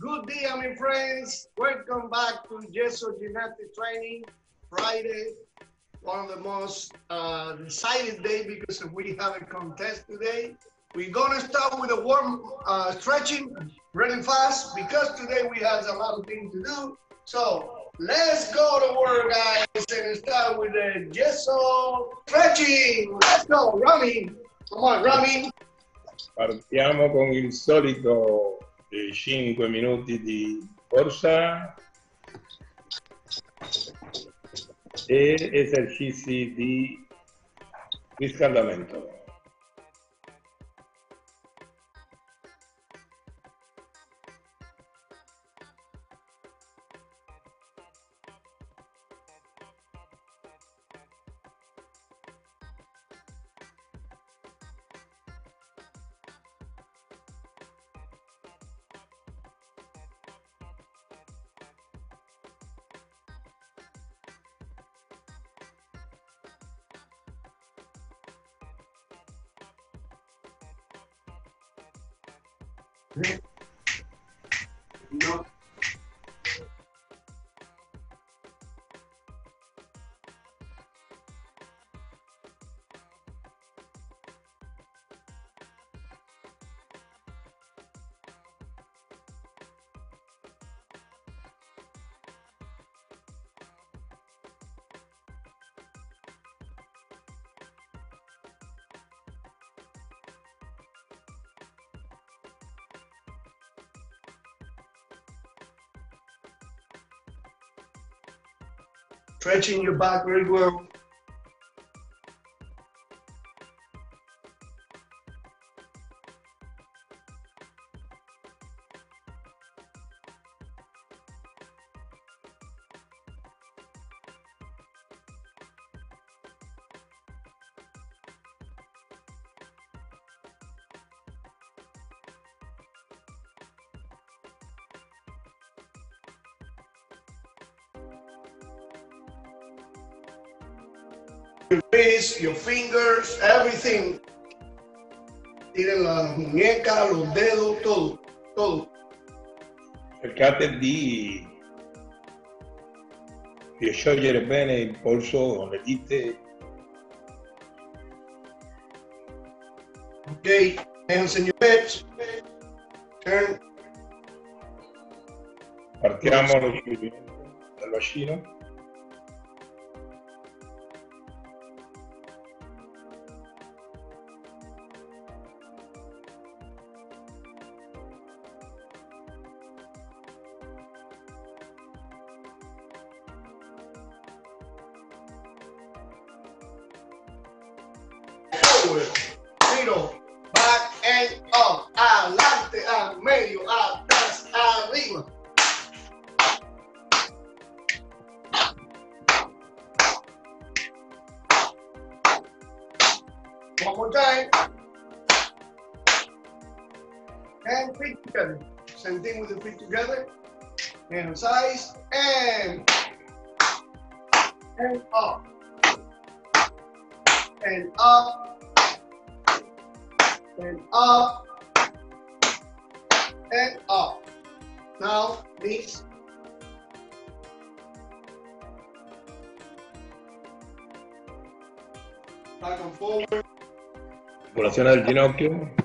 Good day, my friends. Welcome back to Yeso Gymnastic Training Friday. One of the most uh, decided day because we have a contest today. We're gonna start with a warm uh, stretching really fast because today we have a lot of things to do. So let's go to work, guys, and start with the gesso stretching. Let's go, Rami. Come on, Rami. Partiamo con il solito 5 minuti di corsa e esercizi di riscaldamento. Stretching your back very well. Your wrist, your fingers, everything. Tiren las muñecas, los dedos, todo, todo. Cercate di, di sciogliere bene il polso le dita Okay, hands in your hips. Turn. Partiamo lo scioglimento dal bacino. Angolazione del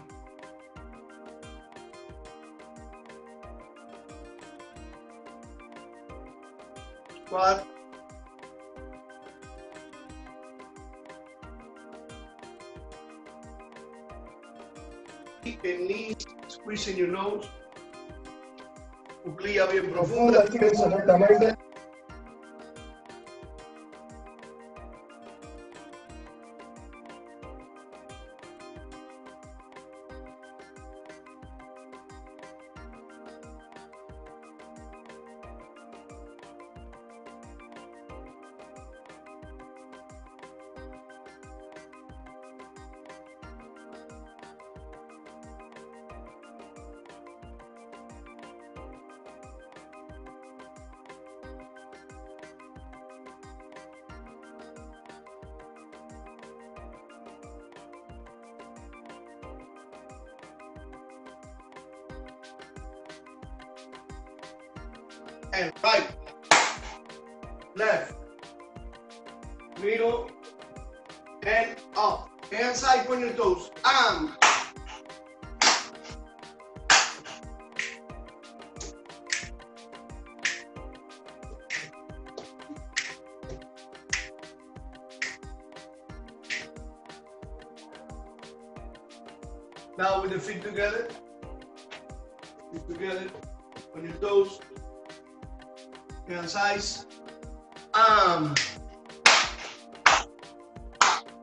and right, left, middle, and up. Hand side, point your toes. Arm. Now with the feet together. Size. Arm. Um,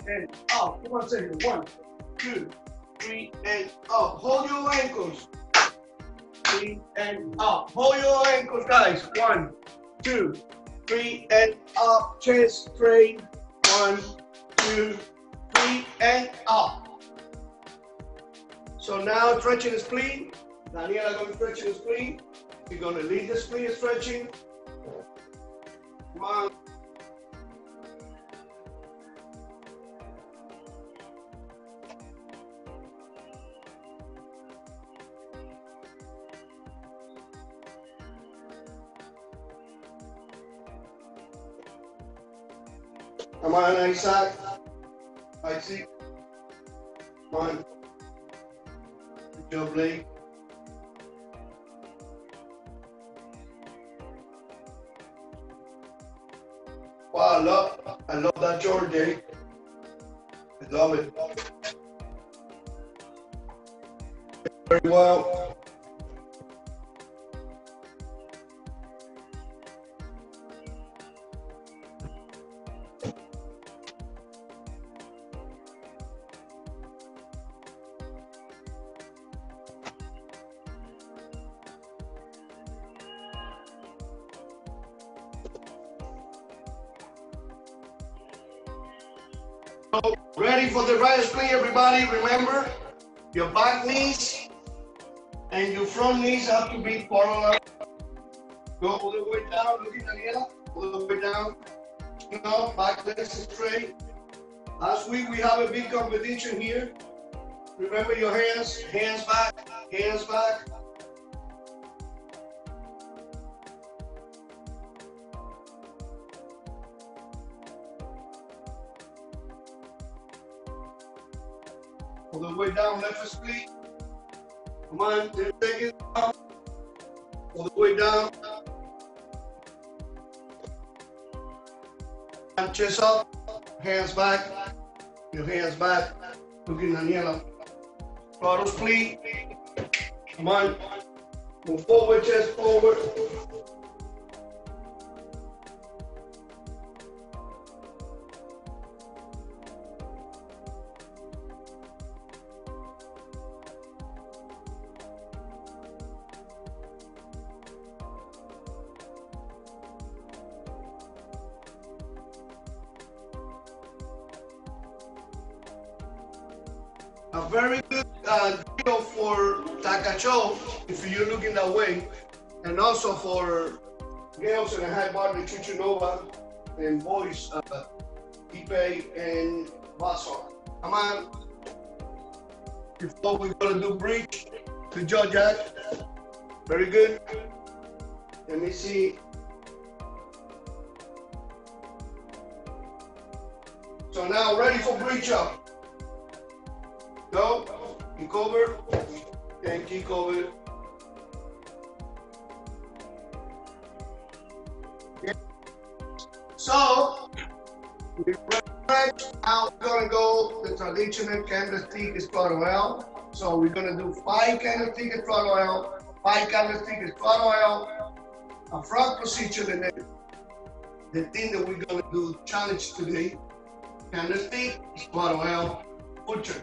and up. Come on, second. One, two, three, and up. Hold your ankles. Three and up. Hold your ankles, guys. One, two, three, and up. Chest straight. One, two, three, and up. So now stretching the spleen. Daniela going to stretch the spleen. You're going to lead the spleen stretching. Come on. Come on, Isaac. Isaac. Come on. Good job, Lee. I love that eh? I love it. Very well. Everybody. Remember, your back knees and your front knees have to be parallel. Go all the way down. Look at Daniela. All the way down. No, back legs straight. Last week we have a big competition here. Remember your hands, hands back, hands back. Chest up, hands back. Your hands back. Looking Daniela. Straddle split. Come on. Move forward, chest forward. Before we're gonna do bridge to jack. Very good. Let me see. So now ready for bridge up. Go, kick over, and kick over. So, we we're gonna go traditional candlestick is straddle L. So we're gonna do five candlestick is straddle L, five candlestick is straddle L, a front position, and then the thing that we're gonna do challenge today, candlestick, straddle L, butcher.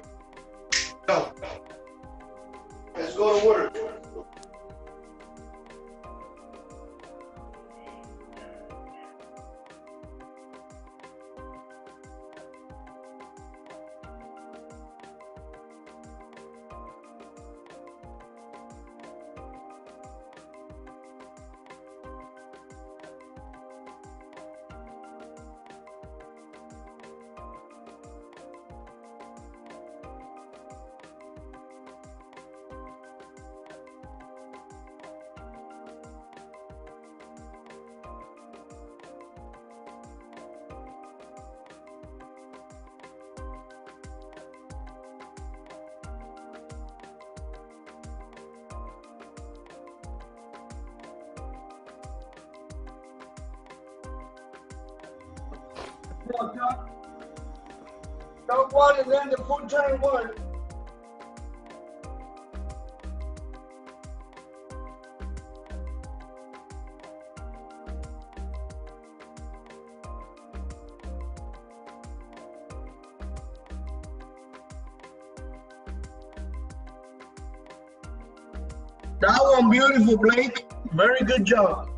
Beautiful, Blake. Very good job.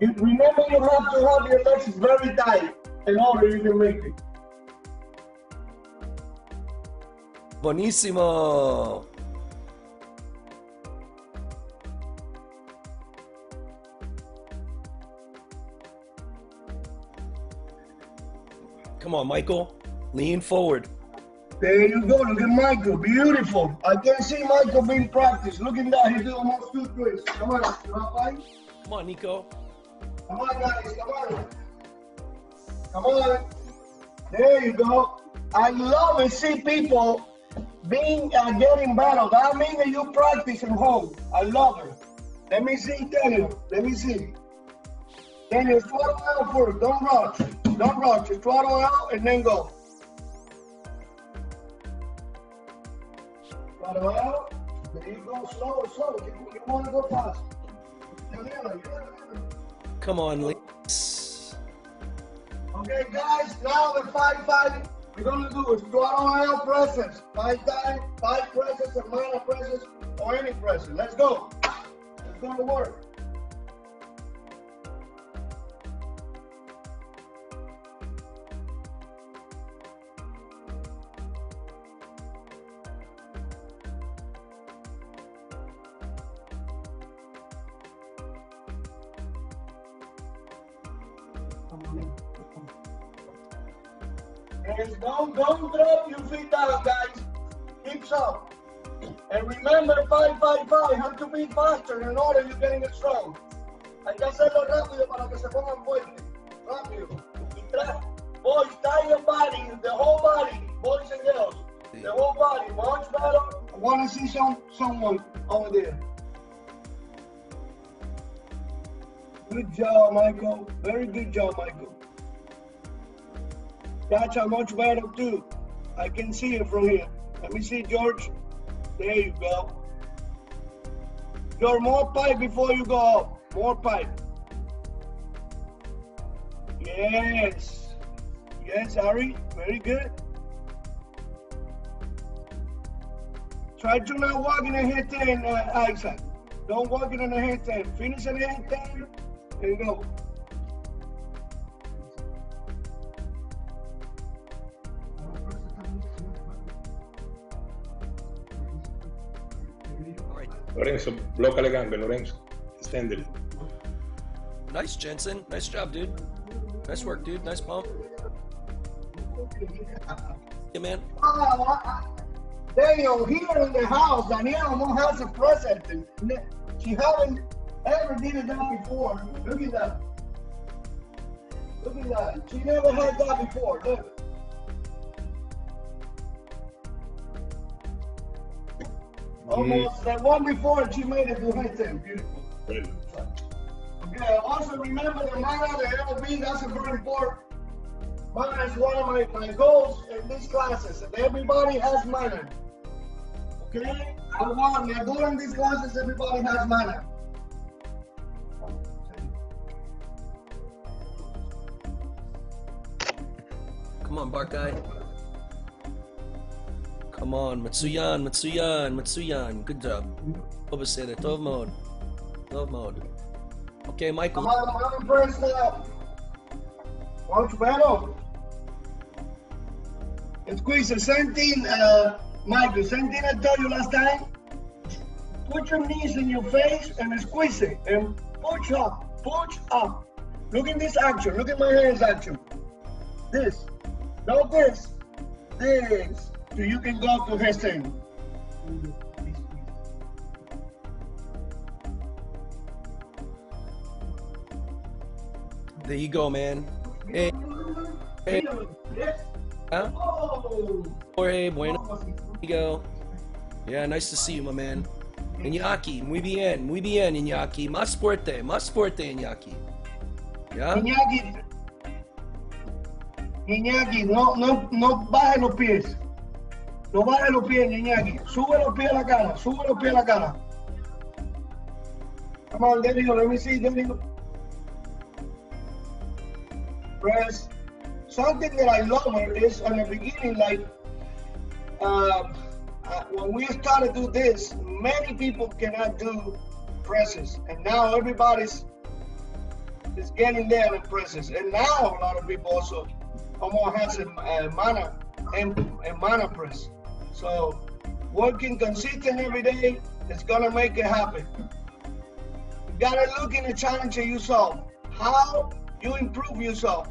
You, remember you have to hold your legs very tight in order you can make it. Buonissimo. Come on, Michael. Lean forward. There you go. Look at Michael. Beautiful. I can see Michael being practiced. Look at that. He's doing almost two twists. Come on. You want to fight? Come on, Nico. Come on, guys. Come on. Come on. There you go. I love to see people being uh, getting better. That means that you practice at home. I love it. Let me see, Daniel. Let me see. Daniel, straddle out first. Don't rush. Don't rush. Just straddle out and then go. Out. There you go. Slow, slow. You, you want to go fast. Come on, Lance. Okay, guys, now the five five we're gonna do is straddle out presses. Five time, five presses, or minor presses, or any presses. Let's go. Let's go to work. Drop your feet down, guys. Keep up. And remember, 555 have to be faster in order you're getting it strong. Hay que hacerlo rápido para que se pongan fuertes. Rápido. Y tra- Boys, tie your body, the whole body, boys and girls. The whole body. Much better. I want to see some someone over there. Good job, Michael. Very good job, Michael. That's how much better too. I can see it from here. Let me see, George. There you go. George, more pipe before you go up. More pipe. Yes. Yes, Ari. Very good. Try to not walk in a handstand, uh, Isaac. Don't walk in a handstand. Finish a handstand and go. Lorenzo, blocca le gambe, Lorenzo. Estendili. Nice, Jensen. Nice job, dude. Nice work, dude. Nice pump. Yeah, man. I- I- Daniel, here in the house, Daniela no has a present. and ne- She haven't ever did it that before. Look at that. Look at that. She never had that before. Look. Almost the one before she made it to her ten. Beautiful. Bello. Okay, also remember the manna, the LB, that's a very important. Manna is one of my, my goals in these classes, and everybody has manna. Okay? I want, my goal in these classes, everybody has manna. Come on, Bark guy. Come on, Matsuyan, Matsuyan, Matsuyan. Good job. Obasere, Tov mode. Tov mode. Okay, I'm Michael. on, I'm on first now. Much better. Squeeze same thing, uh, Michael, same thing I told you last time. Put your knees in your face and squeeze it and push up, push up. Look at this action, look at my hands action. This, not this, this. So you can go to Hessen. There you go, man. Hey, hey, huh? Oh. Jorge, bueno. You go. Yeah, nice to see you, my man. Iñaki, muy bien, muy bien, Iñaki. Más fuerte, más fuerte, Iñaki. Yeah? Iñaki, Iñaki, no, no, no baje los pies. No los pies. Sube los pies a la cara. Sube los pies a la cara. Come on, there. Let me see. Press. Something that I love is in the beginning, like um, uh, when we started to do this, many people cannot do presses, and now everybody's is getting there in presses, and now a lot of people also almost has a, a manna and a manna press. So working consistent every day is gonna make it happen. You gotta look in the challenge of yourself. How you improve yourself.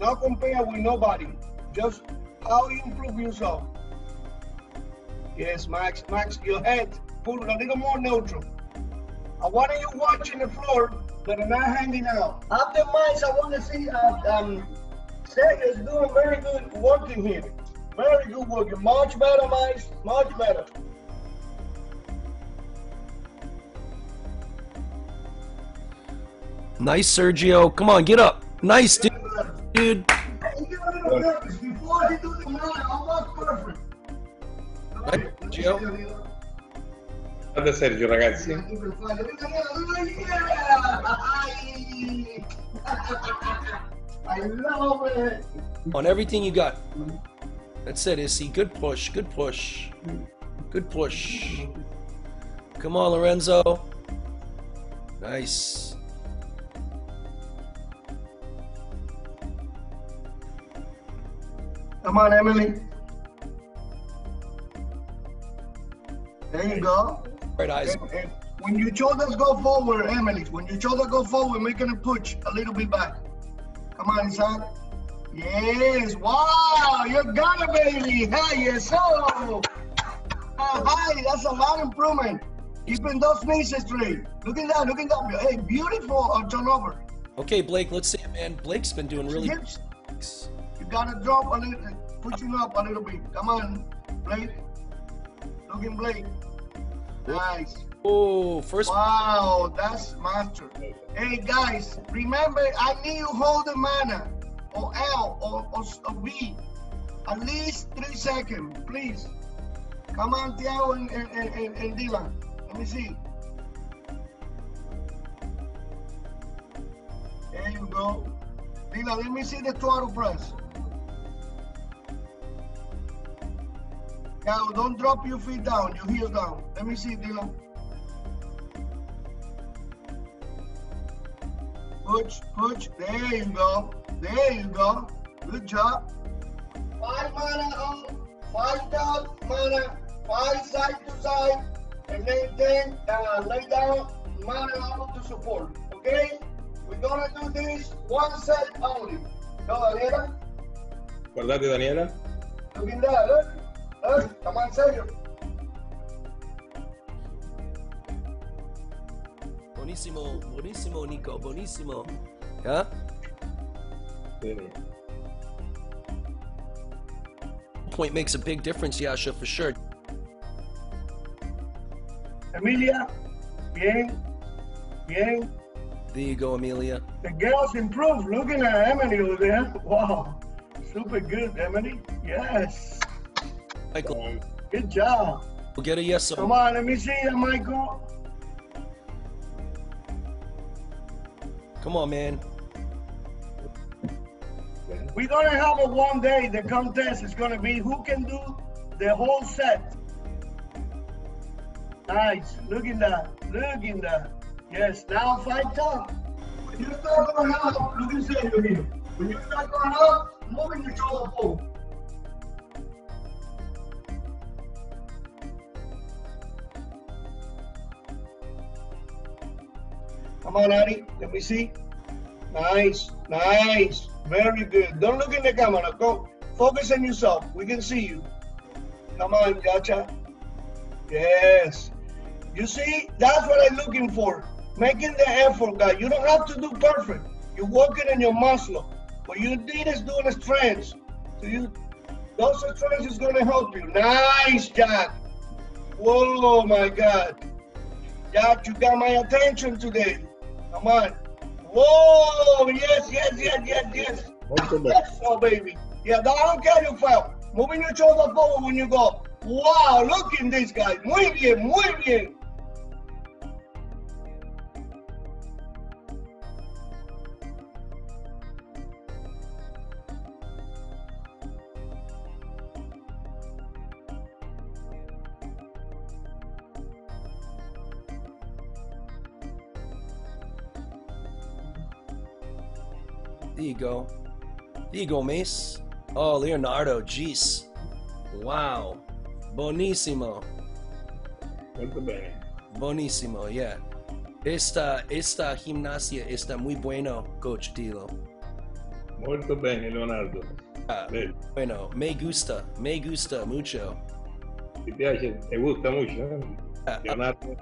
Not compare with nobody. Just how you improve yourself. Yes, Max. Max, your head. Pull a little more neutral. I want you watching the floor, but I'm not hanging out. After mics, I want to see uh, um, Sergio's doing very good working here. Very good working. Much better, mics. Much better. Nice, Sergio. Come on, get up. Nice, dude. Dude. He got a little nervous. Before he do the mile, almost perfect. Sergio? Guarda Sergio, ragazzi. I love it. On everything you got. That's it, Issy. Good push. Good push. Good push. Come on, Lorenzo. Nice. Come on, Emily. There you go. Right, eyes. And- and When your shoulders go forward, Emily, when your shoulders go forward, make it a push a little bit back. Come on, son. Yes. Wow, you got it, baby. Hi, yes. Oh, hi, that's a lot of improvement. Keeping those knees straight. Look at that, look at that. Hey, beautiful uh, turnover. Okay, Blake, let's see it, man. Blake's been doing really Hips, you gotta drop a little, pushing up a little bit. Come on, Blake. Looking Blake. Nice. Oh, first Wow, that's master. Hey guys, remember I need you hold the manna or L or, or, or B at least three seconds, please. Come on, Tiago and, and, and, and, and Dylan. Let me see. There you go. Dylan, let me see the straddle press. Now, don't drop your feet down, your heels down. Let me see, Dylan. Push, push. There you go. There you go. Good job. Five mana up, five down mana, five side to side, and then ten uh, lay down mana up to support. Okay? We're gonna do this one set only. Go, Daniela. Guardate Daniela. Look in there. Look. Look. Come on, Sergio. Buonissimo, buonissimo, Nico, buonissimo. Yeah? Bene. Point makes a big difference, Yasha, for sure. Amelia, Bien. Bien. There you go, Amelia. The girls improved. Looking at Emily over there. Wow. Super good, Emily. Yes. Michael, Good job. we'll get a yes Come on. let me see that, Michael. Come on, man. We're gonna have a one day. The contest is gonna be who can do the whole set. Nice. Look at that. Look at that. Yes. Now fight tough. When you start going up, look at Sergio here. When you start going up, moving your shoulder forward. Come on, Ari. Let me see. Nice, nice, very good. Don't look in the camera. Go focus on yourself. We can see you. Come on, Gacha. Yes. You see, that's what I'm looking for. Making the effort, guy. You don't have to do perfect. You're working on your muscle. What you need is doing strengths. So you, those strengths is gonna help you. Nice, Jack. Whoa, my God. Jack, you got my attention today. Come on. Whoa, yes, yes, yes, yes, yes. Yes, oh baby. Yeah, I don't care you fell. Moving your shoulder forward when you go. Wow, look at this guy. Muy bien, muy bien. There you go. There you go, Mace. Oh, Leonardo, jeez. Wow. Bonissimo. Molto bene. Bonissimo, yeah. Esta, esta gimnasia está muy bueno, Coach Dilo. Molto bene, Leonardo. Ah, Bello. bueno, me gusta, me gusta mucho. Ti piace? Ti gusta mucho? eh? Ah, ah, Leonardo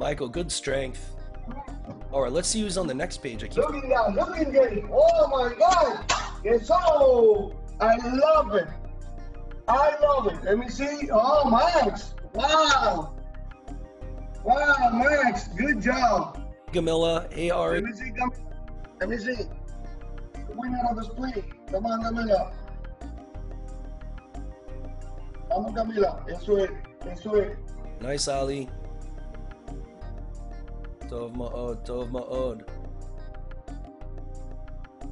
Michael, good strength. All right, let's see who's on the next page. I keep Look at that. Look at that. Oh my God. Yes, oh, I love it. I love it. Let me see. Oh, Max. Wow. Wow, Max. Good job. Camilla, hey Let me see. Let me see. The winner of the split. Come on, Camila. Vamos, Camila. Eso es. Eso es. Nice Ali. Tov ma'od, tov ma'od.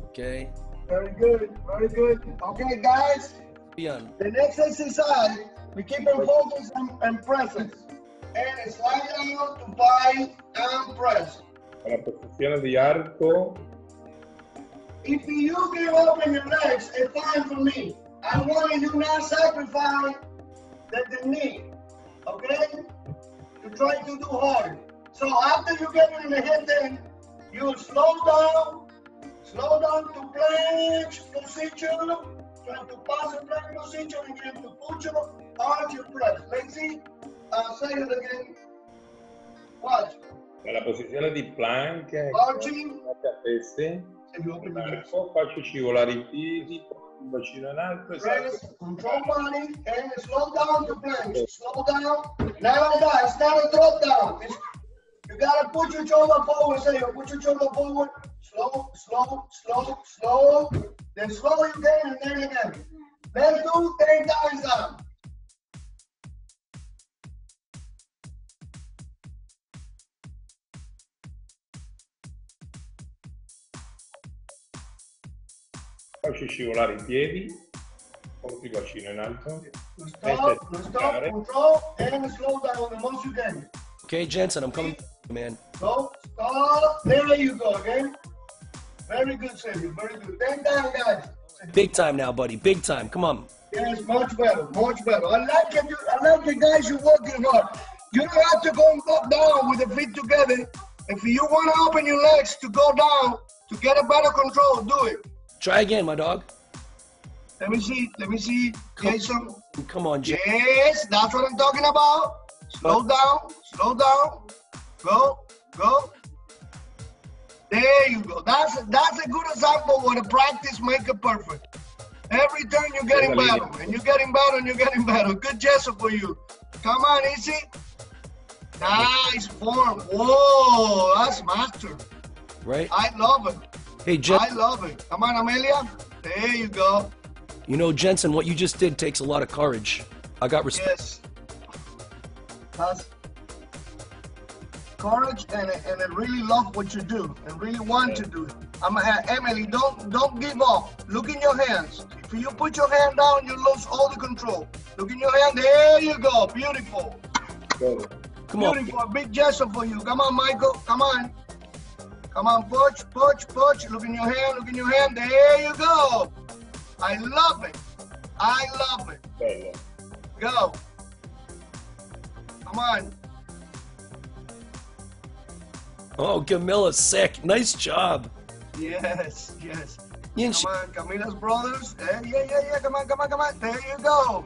Okay. Very good. Very good. Okay, guys. Yan. The next exercise, we keep in focus and, and presence. And slide down to bind and press. La posizione di arco, If you give up in your legs, it's fine for me. I want you not sacrifice the, the knee, okay? To try to do hard. So after you get in the head, then you slow down, slow down to plank position, try to pass the plank position and get to put your arch and press. Let's see. Uh, say it again. Watch. nella posizione di plank, open your legs. l'arco, faccio scivolare i piedi, il bacino in alto e Press, salgo. control body, and slow down to plank. Slow down. That, it's not a drop down. It's, you gotta put your shoulder forward. Say, put your shoulder forward. Slow, slow, slow, slow. Then slow again and then again. Then do ten times down. Faccio scivolare i piedi, porto il bacino in alto. Stop, stop, control, and slow down the most you can. Okay, Jensen, I'm coming, man. Go, stop. There you go again. Very good, Sergio. Very good. Ten times, guys. Big time now, buddy. Big time. Come on. Yes, much better, much better. I like it. I like the guys you working hard. You don't have to go and go down with the feet together. If you want to open your legs to go down to get a better control, do it. Try again, my dog. Let me see. Let me see. Come, Jason. Come on, Jen. Yes, that's what I'm talking about. Slow down. Slow down. Go. Go. There you go. That's that's a good example when a practice make it perfect. Every turn you're getting better, and you're getting better, and you're getting better. Good gesture for you. Come on, easy. Nice form. Whoa, that's master. Right? I love it. Hey, Jen. I love it. Come on, Amelia. There you go. You know, Jensen, what you just did takes a lot of courage. I got respect. Yes. That's courage and and I really love what you do and really want to do it. I'm uh, Emily. Don't don't give up. Look in your hands. If you put your hand down, you lose all the control. Look in your hand. There you go. Beautiful. Bene. Come on. Beautiful. Big gesture for you. Come on, Michael. Come on. Come on, push, push, push. Look in your hand. Look in your hand. There you go. I love it. I love it. Go. Come on. Oh, Camilla's sick. Nice job. Yes, yes. Come on, Camila's brothers. Eh, yeah, yeah, yeah. Come on, come on, come on. There you go.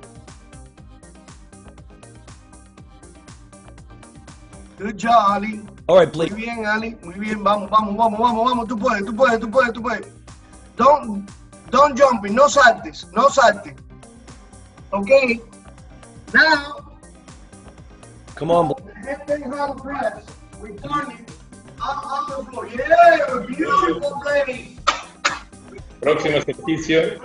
Good job, Ali. All right, Blake. Muy bien, Ali. Muy bien. Vamos, vamos, vamos, vamos, vamos. Tú puedes, tú puedes, tú puedes, tú puedes. Don't, Don't jump in. No saltes. No saltes. Okay. Now, Come on. boy. handstand hand press. We turn on, on the floor. Yeah, beautiful play. Próximo ejercicio.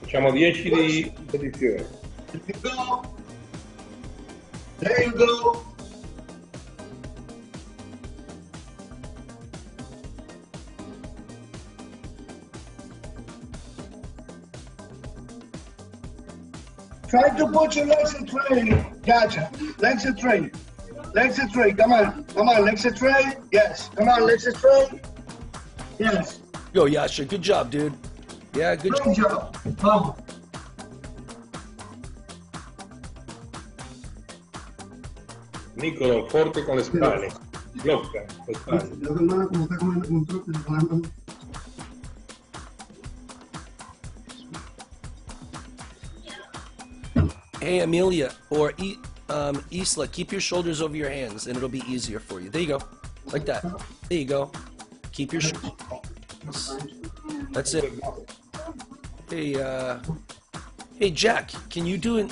Facciamo 10 di posizione. There you go. There you go. Try to put your legs in tray. Gotcha. Legs in tray. Legs in tray. Come on. Come on. Legs in tray. Yes. Come on. Legs in tray. Yes. Go, Yasha. Good job, dude. Yeah, good Good job. job. Vamos. Nicolo, forte con le spalle. Blocca le spalle. La hermana como está comiendo un trozo de plátano. Hey, Amelia or e- um, Isla, keep your shoulders over your hands, and it'll be easier for you. There you go, like that. There you go. Keep your. Sh- That's it. Hey, uh, hey, Jack, can you do an?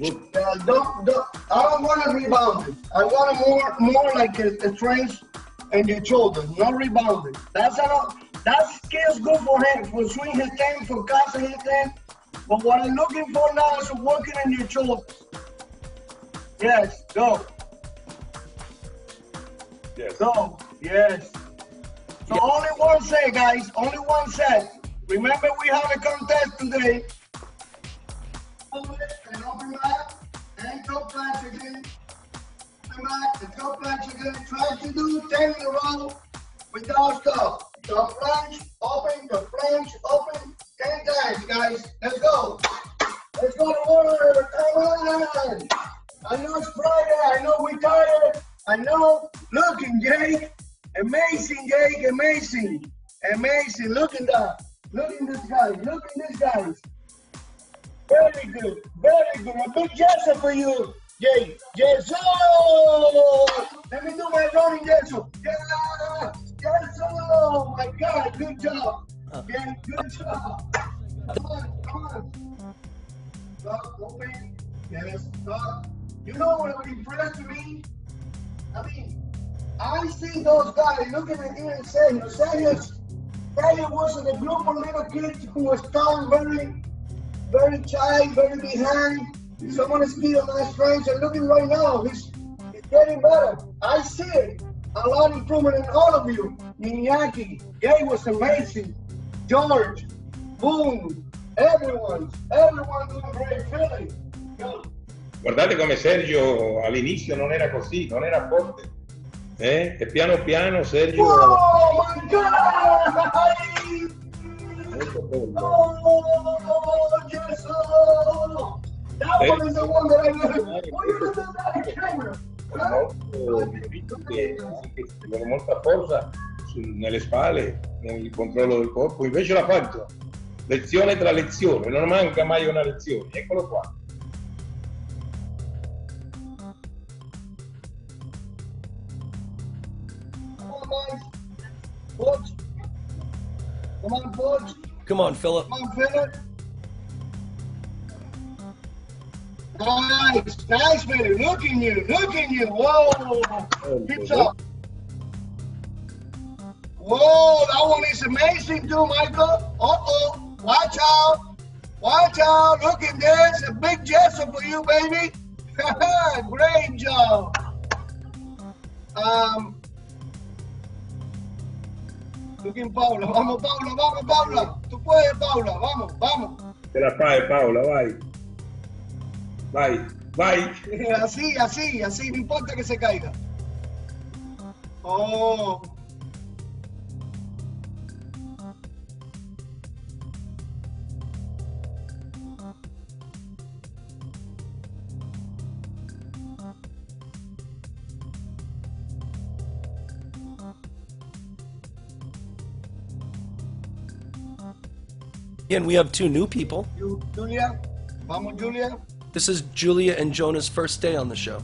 Uh, don't, don't, I don't want to rebound it. I want more, more like a, a and your shoulder, not rebounding. That's a, that skill's good for him, for swing his hand, for casting his hand. But what I'm looking for now is working in your shoulders. Yes, go, Yes. go, yes. So only one set, guys, only one set. Remember we have a contest today. Toe planche again. Open back, and toe planche again. Try to do 10 in a row without stop. The planche, open, the planche, open, 10 times, guys. Let's go. Let's go to water. Come on. I know it's Friday. I know we're tired. I know. Looking, Jake. Amazing, Jake. Amazing. Amazing. Look at that. Look at this guy. Look at this guy. Very good. Very good. A big yes for you, Jay. Yes. Let me do my running yes. Yeah. Yes. Oh my God. Good job. Uh. Yeah, good job. Come on. Come on. Stop. Open. Yes. Stop. You know what would impress me? I mean, I see those guys looking at you and saying, Sergio, Sergio was in a group of little kids who was found very very shy, very behind. Someone is still my strengths and looking right now, he's, he's getting better. I see it. A lot of improvement in all of you. Iñaki, Gay was amazing. George, Boom, everyone, everyone doing great. Philly, go. Guardate come Sergio all'inizio non era così, non era forte. Eh? E piano piano Sergio Oh my God! molto bello. Oh, yes! Oh. That one is the one that I know. Oh, you did that on camera. Molto capito che, che con molta forza su- nelle spalle, nel controllo del corpo, invece l'ha fatto. Lezione tra lezioni, non manca mai una lezione. Eccolo qua. Boys. Butch. Come on, Butch. Come on, Philip. Come on, Philip. Nice, nice, Philip. Look at you, look at you. Whoa. Keep up. Whoa, that one is amazing too, Michael. Uh-oh. Watch out. Watch out. Look at this. A big gesture for you, baby. Great job. Um, looking Paula. Vamos, Paula. Vamos, Paula. Tú puedes, Paula. Vamos, vamos. Ce la fai Paola, vai. Vai, vai. Así, así, así. No importa que se caiga. Oh. And we have two new people. Julia? Vamos, Julia? This is Julia and Jonah's first day on the show.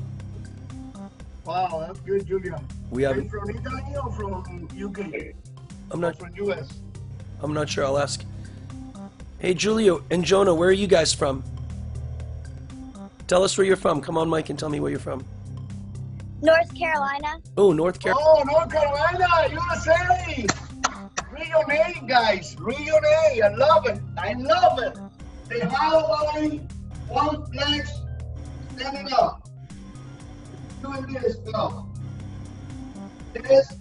Wow, that's good, Julia. We Are have you from Italy or from UK? I'm not From US? I'm not sure. I'll ask. Hey, Julia and Jonah, where are you guys from? Tell us where you're from. Come on, Mike, and tell me where you're from. North Carolina. Oh, North Carolina. Oh, North Carolina, USA! Region A, guys. Region A. I love it. I love it. The hollow body, one flex, standing up. Doing this, go. This,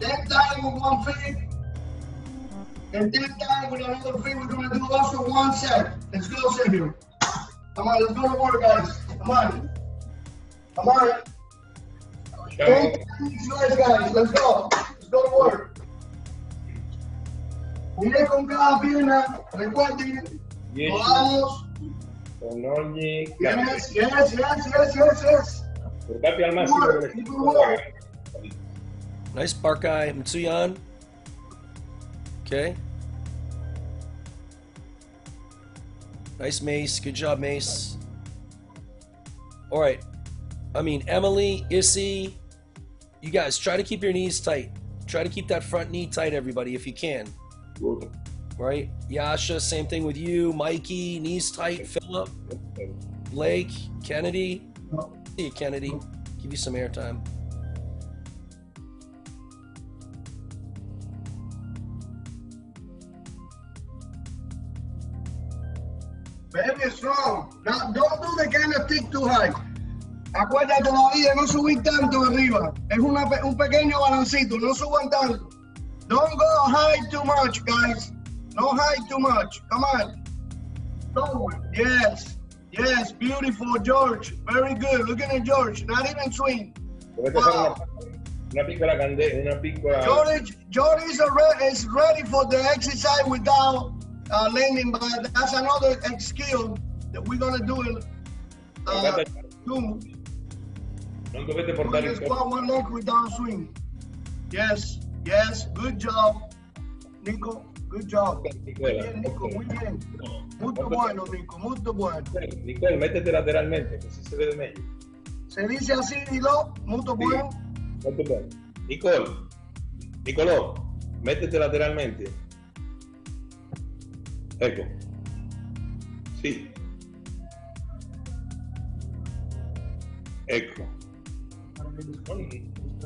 that time with one feet. And that time with another feet, we're gonna do also one set. Let's go, Sergio. Come on, let's go to work, guys. Come on. Come on. Guys, guys, let's go. Let's go to work. Mire con cada pierna, recuerden, 10 vamos. con ogni gamma. Yes, yes, yes, yes, yes, yes. Portati al massimo Work, delle keep it work. Nice bark guy, Mitsuyan. Okay. Nice Mace. Good job, Mace. All right. I mean, Emily, Issy, you guys try to keep your knees tight. Try to keep that front knee tight, everybody, if you can. Good. Right? Yasha, same thing with you. Mikey, knees tight. Philip, Blake, Kennedy. See you, Kennedy. Give you some airtime. Very strong. Now, don't do the kind of stick too high. Acuérdate todavía no subir tanto arriba. Es una, un pequeño balancito, no suban tanto. Don't go high too much, guys. No high too much. Come on. Forward. Yes. Yes, beautiful, George. Very good. Look at George. Not even swing. Fare una, piccola candela, una piccola... George, George is, re- is ready for the exercise without uh, landing, but that's another skill that we're gonna do in uh, soon. non dovete portare il corpo. one leg without swing. Yes, yes, good job, Nico. Good job. Muy bien, Nico, muy bien. Muy Molto bueno, Nico, muy bueno. Nicole, mettete lateralmente, così si vede meglio. Se dice así, dilo, muy bueno. Molto bene. Nicole, Nicolò, mettete lateralmente. Ecco. Sì. Ecco.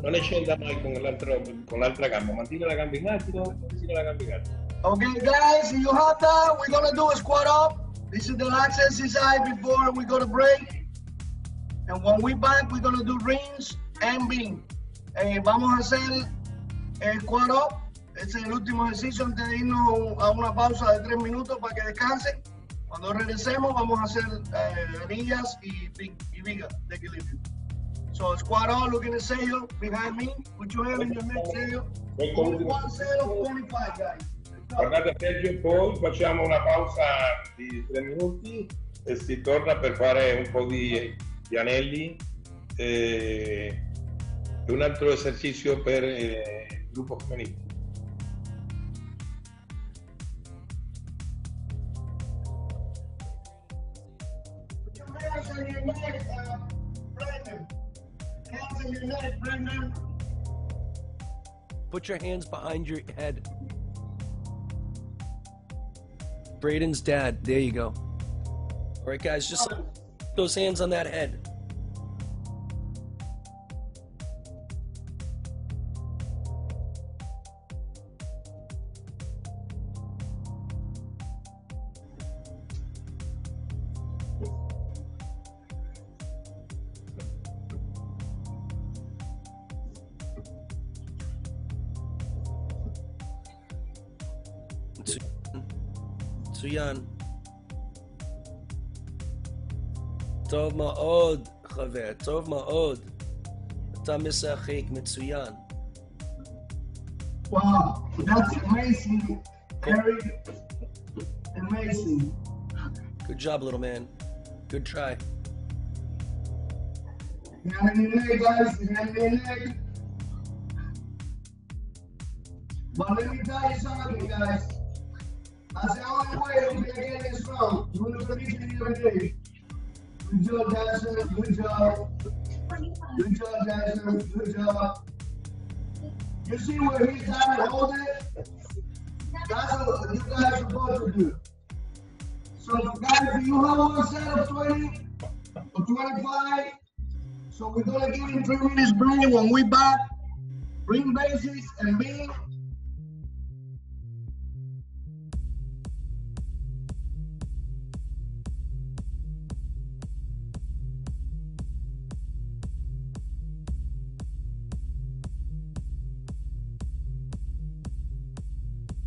Non, non scenda mai con, l'altro- con l'altra gamba, mantieni la gamba in alto, mantieni la gamba in alto. Okay, guys, you have that. We're gonna do a squat up. This is the last exercise before we go to break. And when we back, we're gonna do rings and beam. Eh, vamos a hacer el squat up. Este es el último ejercicio antes de irnos a una pausa de tres minutos para que descansen. Cuando regresemos, vamos a hacer eh, anillas y, y vigas de equilibrio. So, squat up, look in the sello behind me. Put your hand in your. Ecco l'ultimo. One set of 25, guys. Guardate Sergio, poi facciamo una pausa di tre minuti e si torna per fare un po' di, di anelli e un altro esercizio per eh, il gruppo femminile. Your neck, Brandon. Put your hands behind your head. Braden's dad. There you go. All right, guys, just put those hands on that head. טוב מאוד, חבר, טוב מאוד. אתה משחק מצוין. Wow, that's amazing, Eric. Amazing. Good job, little man. Good try. Hand on your neck, guys. Hand on your neck. But let me tell you something, guys. I That's the only way we can get this strong. You want to finish the other day. Good job, Jackson. Good job. Good job, Jackson. Good job. You see where he's trying to hold it? That's what you guys are supposed to do. So guys, do you have one set of 20 or 25? So we're gonna give him three minutes break when we back. Bring bases and beam.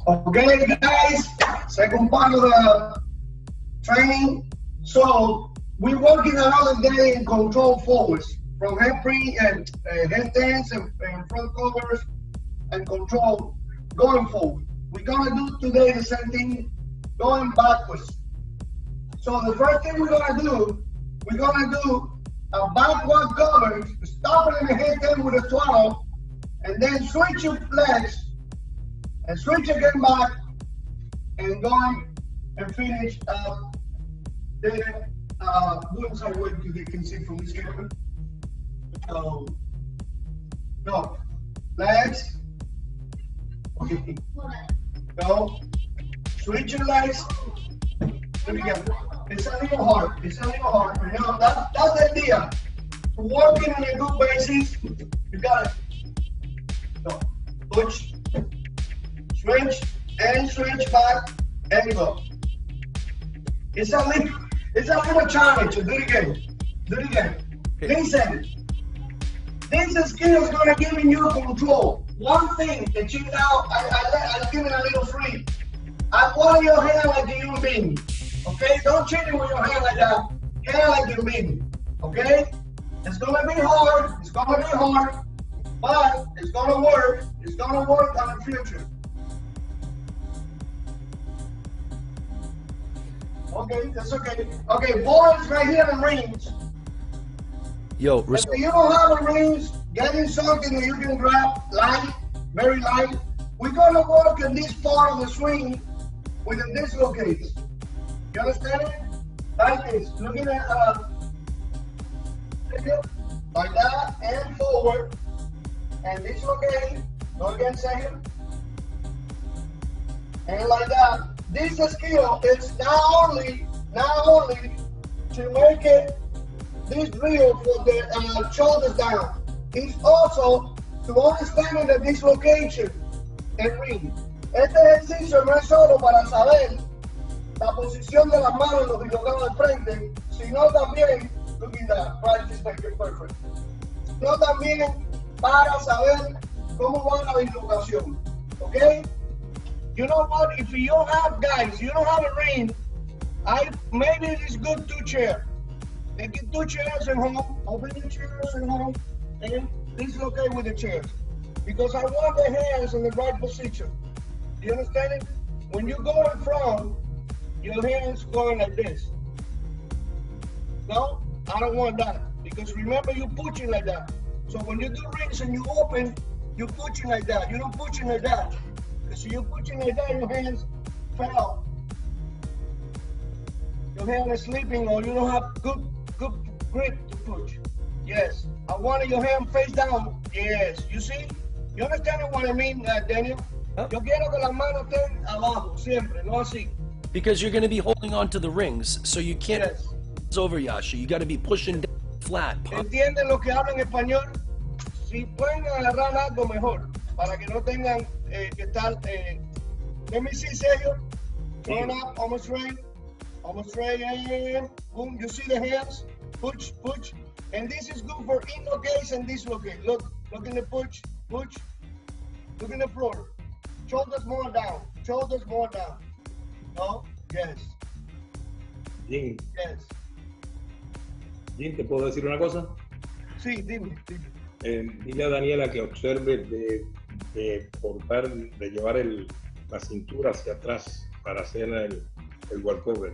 Okay, guys, second part of the training. So we're working another day in control forwards from head pre and uh, head stands and, and front covers and control going forward. We're gonna do today the same thing going backwards. So the first thing we're gonna do, we're gonna do a backward cover, stopping in the head stand with a swallow, and then switch your legs and switch again back and going and finish uh, the uh, doing some work you can see from this camera. So, no, legs. Okay. Go. Switch your legs. There we go. It's a little hard. It's a little hard. You know, that, that's the idea. Working on a good basis, you got it. Go. Push switch and switch back and go. It's a little, it's a little challenge. Do it again. Do it again. Listen. This skill is gonna give you control. One thing that you now, I, I, I give it a little free. I want your hand like a human being. Okay? Don't treat it with your hand like that. Hand like a human. Okay? It's gonna be hard. It's gonna be hard. But it's gonna work. It's gonna work on the future. Okay, that's okay. Okay, boys right here in rings. Yo, If you don't have a rings, getting something that you can grab light, very light. We're gonna work in this part of the swing with the dislocates. You understand it? Like this. Looking at uh like that and forward. And dislocate. Go again second. And like that. This skill is not only not only to make it this drill for the uh, shoulders down. It's also to understand the dislocation and ring. Este ejercicio no es solo para saber la posición de las manos en los dislocados al frente, sino también, look at that, practice perfect. Sino también para saber cómo va la dislocación. ¿Ok? You know what? If you don't have guys, you don't have a ring, I maybe it's good two chair. They get two chairs at home, open the chairs at home, and this is okay with the chairs. Because I want the hands in the right position. You understand it? When you go in front, your hands going like this. No, I don't want that. Because remember you pushing like that. So when you do rings and you open, you pushing like that. You don't pushing like that. Because you pushing like that, your hands fell. Your hand is sleeping or you don't have good good grip to push. Yes. I wanted your hand face down. Yes. You see? You understand what I mean, uh, Daniel? Huh? Yo quiero que las manos estén abajo, siempre, no así. because you're going to be holding on to the rings, so you can't Yes. it's over Yasha. You got to be pushing down flat. pop. ¿Entienden lo que hablan español? Si pueden agarrar algo mejor, para que no tengan eh, que estar. Eh, let me see, Sergio. Turn up, almost straight, almost straight, and boom. You see the hands? Push, push. And this is good for inlocate and dislocate. Look, look in the push, push. Look in the floor. Shoulders more down, shoulders more down. No? Yes, Jim, yes. Jim, ¿te puedo decir una cosa? Sí, dime, dime. Eh, dile a Daniela que observe de, de cortar, de llevar el, la cintura hacia atrás para hacer el, el walkover.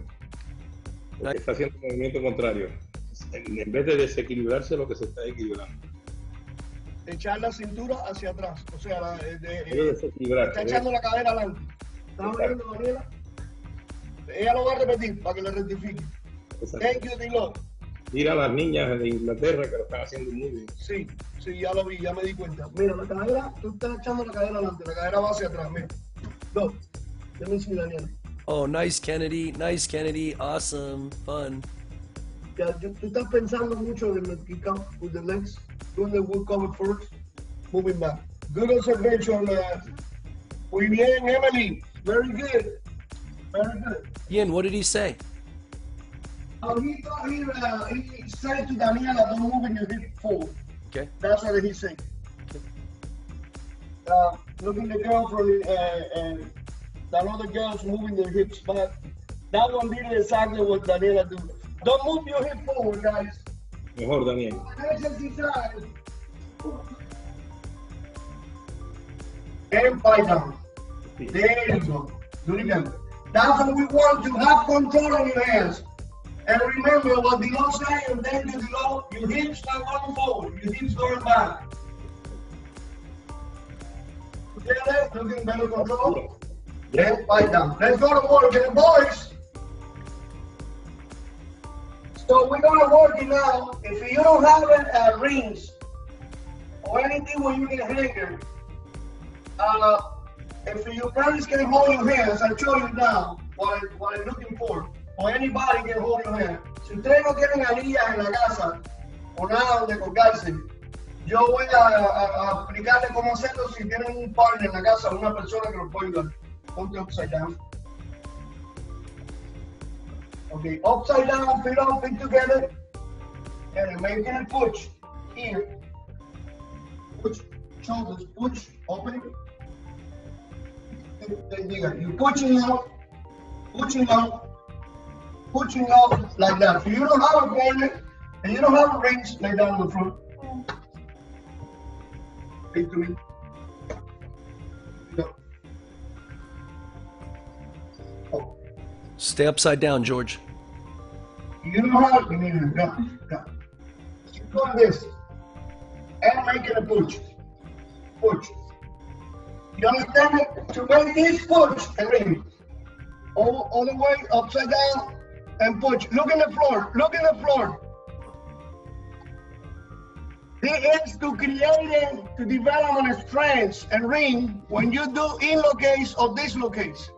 Porque está haciendo un movimiento contrario. En, en vez de desequilibrarse, lo que se está equilibrando. echar la cintura hacia atrás. O sea, la- de- de- eh, está echando la cadera adelante. ¿Estás viendo, Daniela? Ella lo va a repetir para que le rectifique. Thank you, Dilo. Mira a las niñas de Inglaterra que lo están haciendo muy bien. Sí, sí, ya lo vi, ya me di cuenta. Mira, la cadera, tú estás echando la cadera adelante, la cadera va hacia atrás, mira. Dos. Let me see, Daniel. Oh, nice, Kennedy. Nice, Kennedy. Awesome. Fun. Ya, tú, tú estás pensando mucho en el kick out with the legs, doing the wood cover first, moving back. Good observation. Uh, muy bien, Emily. Very good. Very good. Ian, what did he say? Uh, he, thought he, uh, he said to Daniela, don't move in your hip forward. Okay. That's what he said. Uh, looking the girl for uh, uh, the other girls moving their hips back. That one did exactly what Daniela do. Don't move your hip forward, guys. Mejor, Daniel. Exercise. And fight down. There you go. Do it again. That's what we want to have control on your hands. And remember what the law say, and then the law, your hips not going forward, your hips going back. Together, looking better control. Yeah, fight down. Let's go to work, boys. So we're gonna work it now. If you don't have uh, rings or anything where you can hang it, uh, if your parents can hold your hands, I'll show you now what, I, what I'm looking for. O anybody hold your hand. Si ustedes no tienen anillas en la casa o nada donde colgarse, yo voy a, a, a explicarle cómo hacerlo si tienen un partner en la casa, una persona que los pueda. Ponte upside down. Okay, upside down, feet up, feet together. And making a push here. Push, shoulders, push, open. Then you you pushing out, pushing out, pushing off like that. If you don't have a partner and you don't have a rings, lay down on the front. Speak to me. Go. Oh. Stay upside down, George. You know how to go, go. Keep doing this. And making a push. Push. You understand it? To make this push and ring. All, all the way upside down and push. Look in the floor. Look in the floor. This is to create a, to develop a strength and ring when you do in locates or dislocates.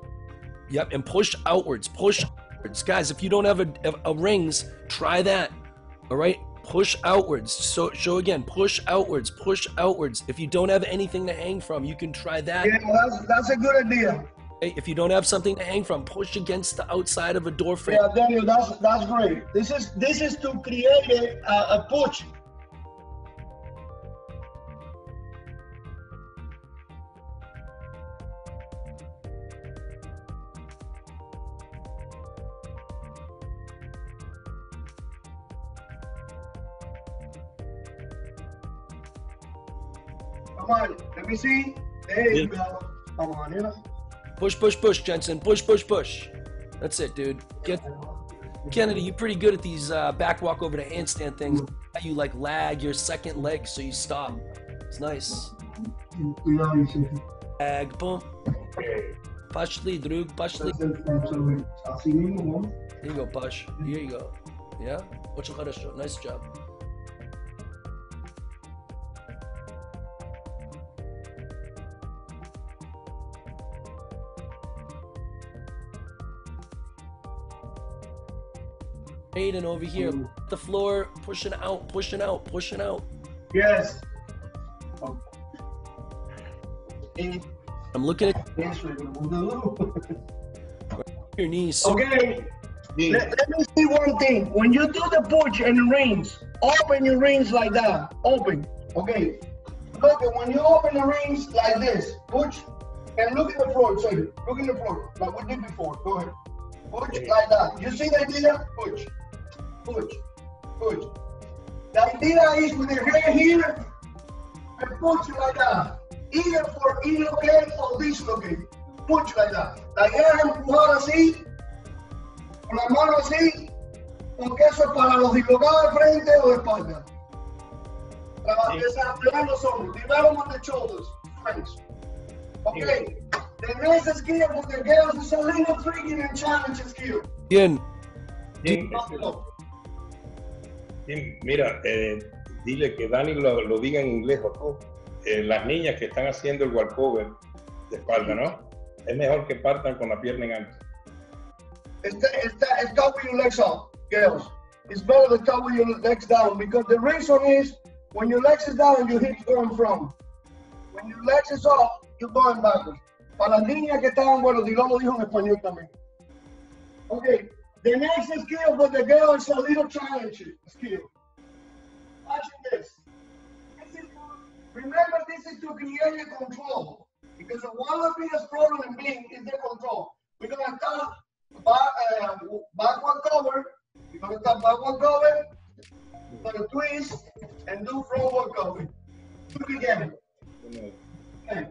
Yep, and push outwards. Push outwards. Guys, if you don't have a, a, a rings, try that. All right? Push outwards. So show again. Push outwards. Push outwards. If you don't have anything to hang from, you can try that. Yeah, that's, that's a good idea. Hey, If you don't have something to hang from, push against the outside of a door frame. Yeah, Daniel, that's that's great. This is this is to create a, a, push. Come on, let me see. There you go. Come on, you know. Push, push, push, Jensen. Push, push, push. That's it, dude. Get Kennedy. You're pretty good at these uh, back walk over to handstand things. How You like lag your second leg, so you stop. It's nice. Cuidado, Vicente. Lag, boom. Pashli, Drug, Pashli. Así mismo, ¿no? Here you go, Pash. Here you go. Yeah? Очень хорошо. Nice job. Aiden over here, the floor, pushing out, pushing out, pushing out. Yes. Eh, I'm looking at eso es lo que- your knees. So Okay. Let, let me see one thing. When you do the push and the rings, open your rings like that. Open. Okay. Look, when you open the rings like this, push and look at the floor. Say, look at the floor, like we did before. Go ahead. Push like that. You see the idea? Push, push, push. The idea is with your hand here and push like that. Either for elocate or dislocate. Push like that. La idea es empujar así con la mano así, porque eso es para los dislocados de frente o de espalda. Para desarrollar los hombros, development the shoulders. Okay, The next skill for the girls is a little tricky and challenge skill. Bien. Jim, Jim, mira, eh, dile que Dani lo, lo diga en inglés o. Eh, las niñas que están haciendo el walkover de espalda, ¿no? Es mejor que partan con la pierna en alto. Sta- sta- Start with your legs up, girls. It's better to start with your legs down because the reason is when your legs is down, your hips going front. When your legs is up, you're going backwards. Para las niñas que estaban, bueno, Dilo lo dijo en español también. Okay, the next skill for the girl is a little challenge skill. Watch this. This is- remember, this is to create a control because one of the biggest problem in being is the control. We're gonna start back, uh, backward cover. We're gonna start backward cover. We're gonna twist and do forward cover. Do it again. Okay.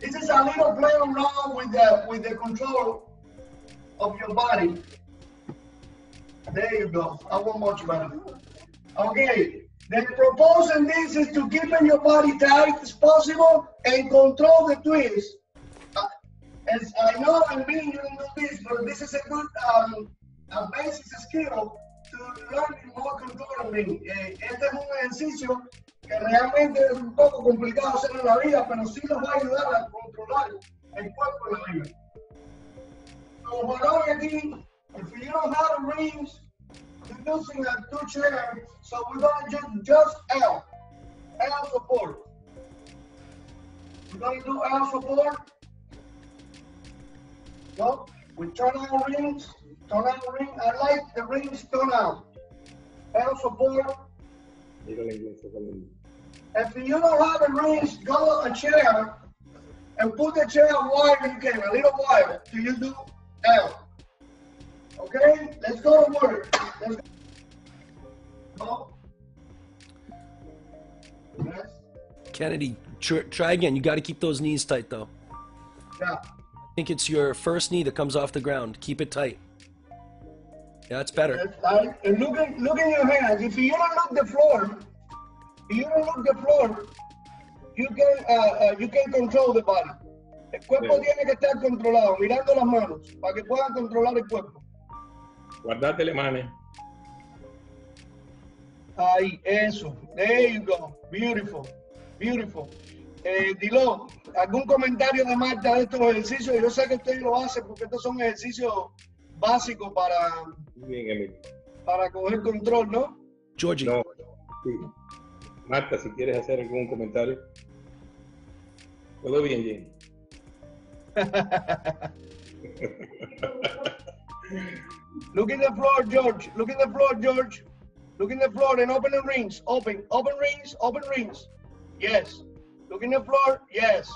This is a little play around with the with the control of your body. There you go. I want much better. Okay. The purpose in this is to keep your body tight as possible and control the twist. Uh, As I know I mean you know this, but this is a good um, a basic skill to learn more controlling. Eh, este es un ejercicio que realmente es un poco complicado hacer en la vida, pero sí nos va a ayudar a controlar el cuerpo en la vida. Como valor aquí, if you don't have rings, you're using a two chair, so we're gonna just just L, L support. We're gonna do L support. No, we turn out rings, turn out ring. I like the rings turn out. L support. If you don't have a range, go a chair and put the chair wider can, a little wider, Do you do Okay? Let's go to work. Let's go. Yes. Kennedy, tr- try again. You got to keep those knees tight, though. Yeah. I think it's your first knee that comes off the ground. Keep it tight. Yeah, that's better. That's. And look at look at your hands. If you don't look the floor, if you don't look the floor, you can uh, uh, you can control the body. El cuerpo Sí. tiene que estar controlado, mirando las manos, para que puedan controlar el cuerpo. Guardate le manes. Ahí, eso. There you go. Beautiful. Beautiful. Eh, Dilo, ¿algún comentario de Marta de estos ejercicios? Yo sé que usted lo hace porque estos son ejercicios básicos para, bien, para coger control, ¿no? Georgie, No, sí. Marta, si quieres hacer algún comentario. Todo bien, Jim. Look in the floor, George. Look in the floor, George. Look in the floor and open the rings. Open, open rings, open rings. Yes. Look in the floor. Yes.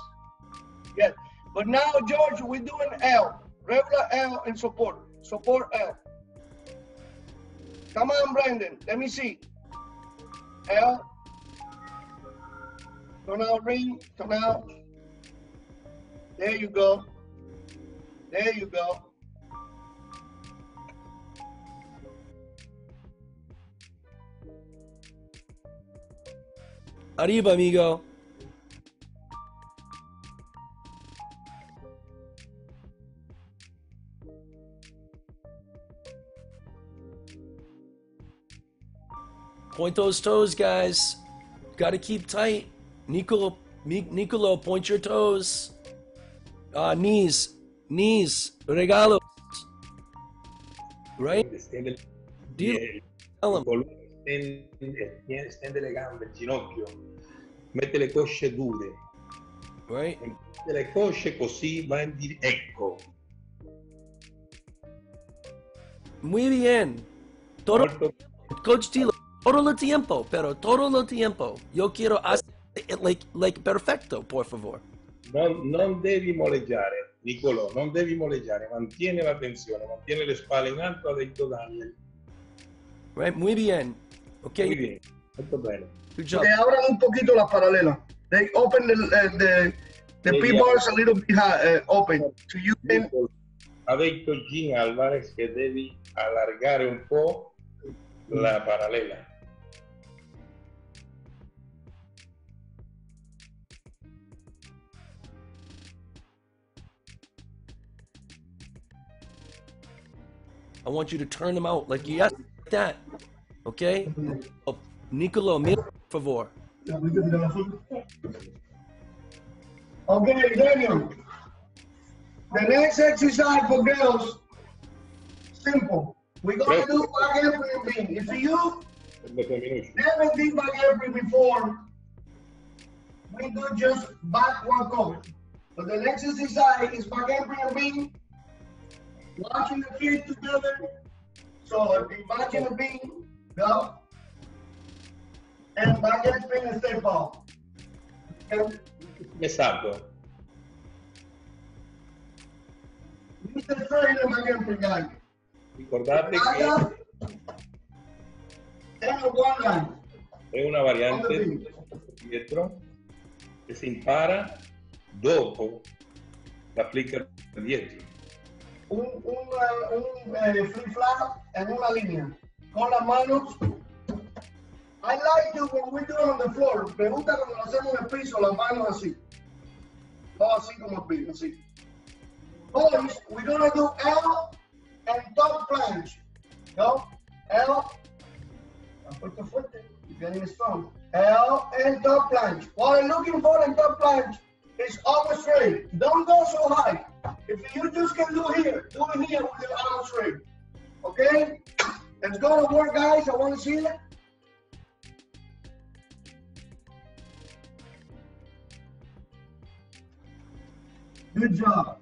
Yes. But now, George, we're doing L. Regular L and support. Support L. Come on, Brandon. Let me see. L. Turn out ring. Turn out. There you go. There you go. arriba, amigo. Point those toes, guys. Got to keep tight. Nicolo, Nicolo, point your toes. Uh, knees, knees, regalos. Right? Extiende el, Dilo, el tell 'em. volumen, extiende, extiende le gambe, il ginocchio. Mette le cosce dure. Right? Mette le cosce così va in di- Ecco. Muy bien. Todo, Coach Tilo, todo el tiempo, pero todo el tiempo. Yo quiero hacer like, like perfecto, por favor. Non, non devi moleggiare, Nicolò, non devi moleggiare, mantiene la tensione, mantiene le spalle in alto, ha detto Daniel. Right? Muy bien. Okay, Muy bien, molto bene. They abran un poquito las paralelas. They open the uh, the the Yeah, P yeah. bars a little bit high, uh, open. So you can Ha detto Jim Alvarez che devi allargare un po' la paralela. I want you to turn them out like yes, like that. Okay? Oh, Nicolo, mira, por favor. Yeah, we can do that. Okay, Daniel. The next exercise for girls, simple. We're gonna do back everything. If you El de Feminucci. never did back every before, we do just back one cover. But the next exercise is back every and beam. Watching the kids together. So if you watching the beam, go. And back every and step off. And Esatto. Mr. Trainer back every guy. Ricordate che Vaya. And one line. è una variante dietro che si impara dopo la flicker dietro. Un, un, eh, un eh, flip en una línea con las manos. I like to when we do it on the floor. Me gusta cuando lo hacemos en el piso, las manos así. No así como el piso, así. Boys, we're gonna do L and top planche. No? L. Fuerte, fuerte. Getting strong. L and top planche. What I'm looking for in top planche is almost straight. Don't go so high. If you just can do here, do it here with your arms straight. Okay? Let's go to work, guys. I want to see it. Good job.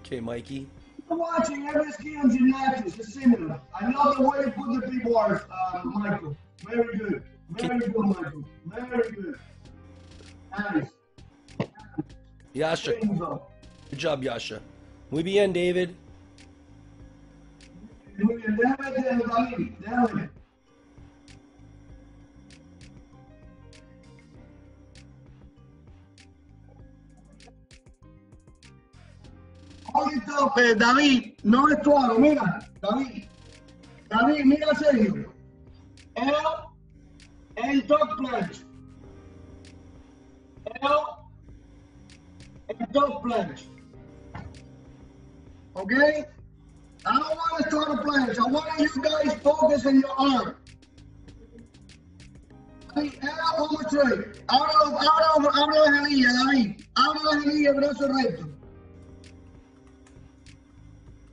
Okay, Mikey. I'm watching MSK and gymnastics. It's similar. I love the way you put the big bars, uh, Michael. Very good. Very good, Michael. Very good. Nice. Yasha. There you go. Good job, Yasha. Muy bien, David. David. David. No es tuado, mira. David. David, mira serio. L and top planche. L and top planche. Okay? I don't want to start a planche. I want you guys focus on your arm. David, L on the tray. Abra, abra, abra la janilla, David. Abra la janilla, brazo recto.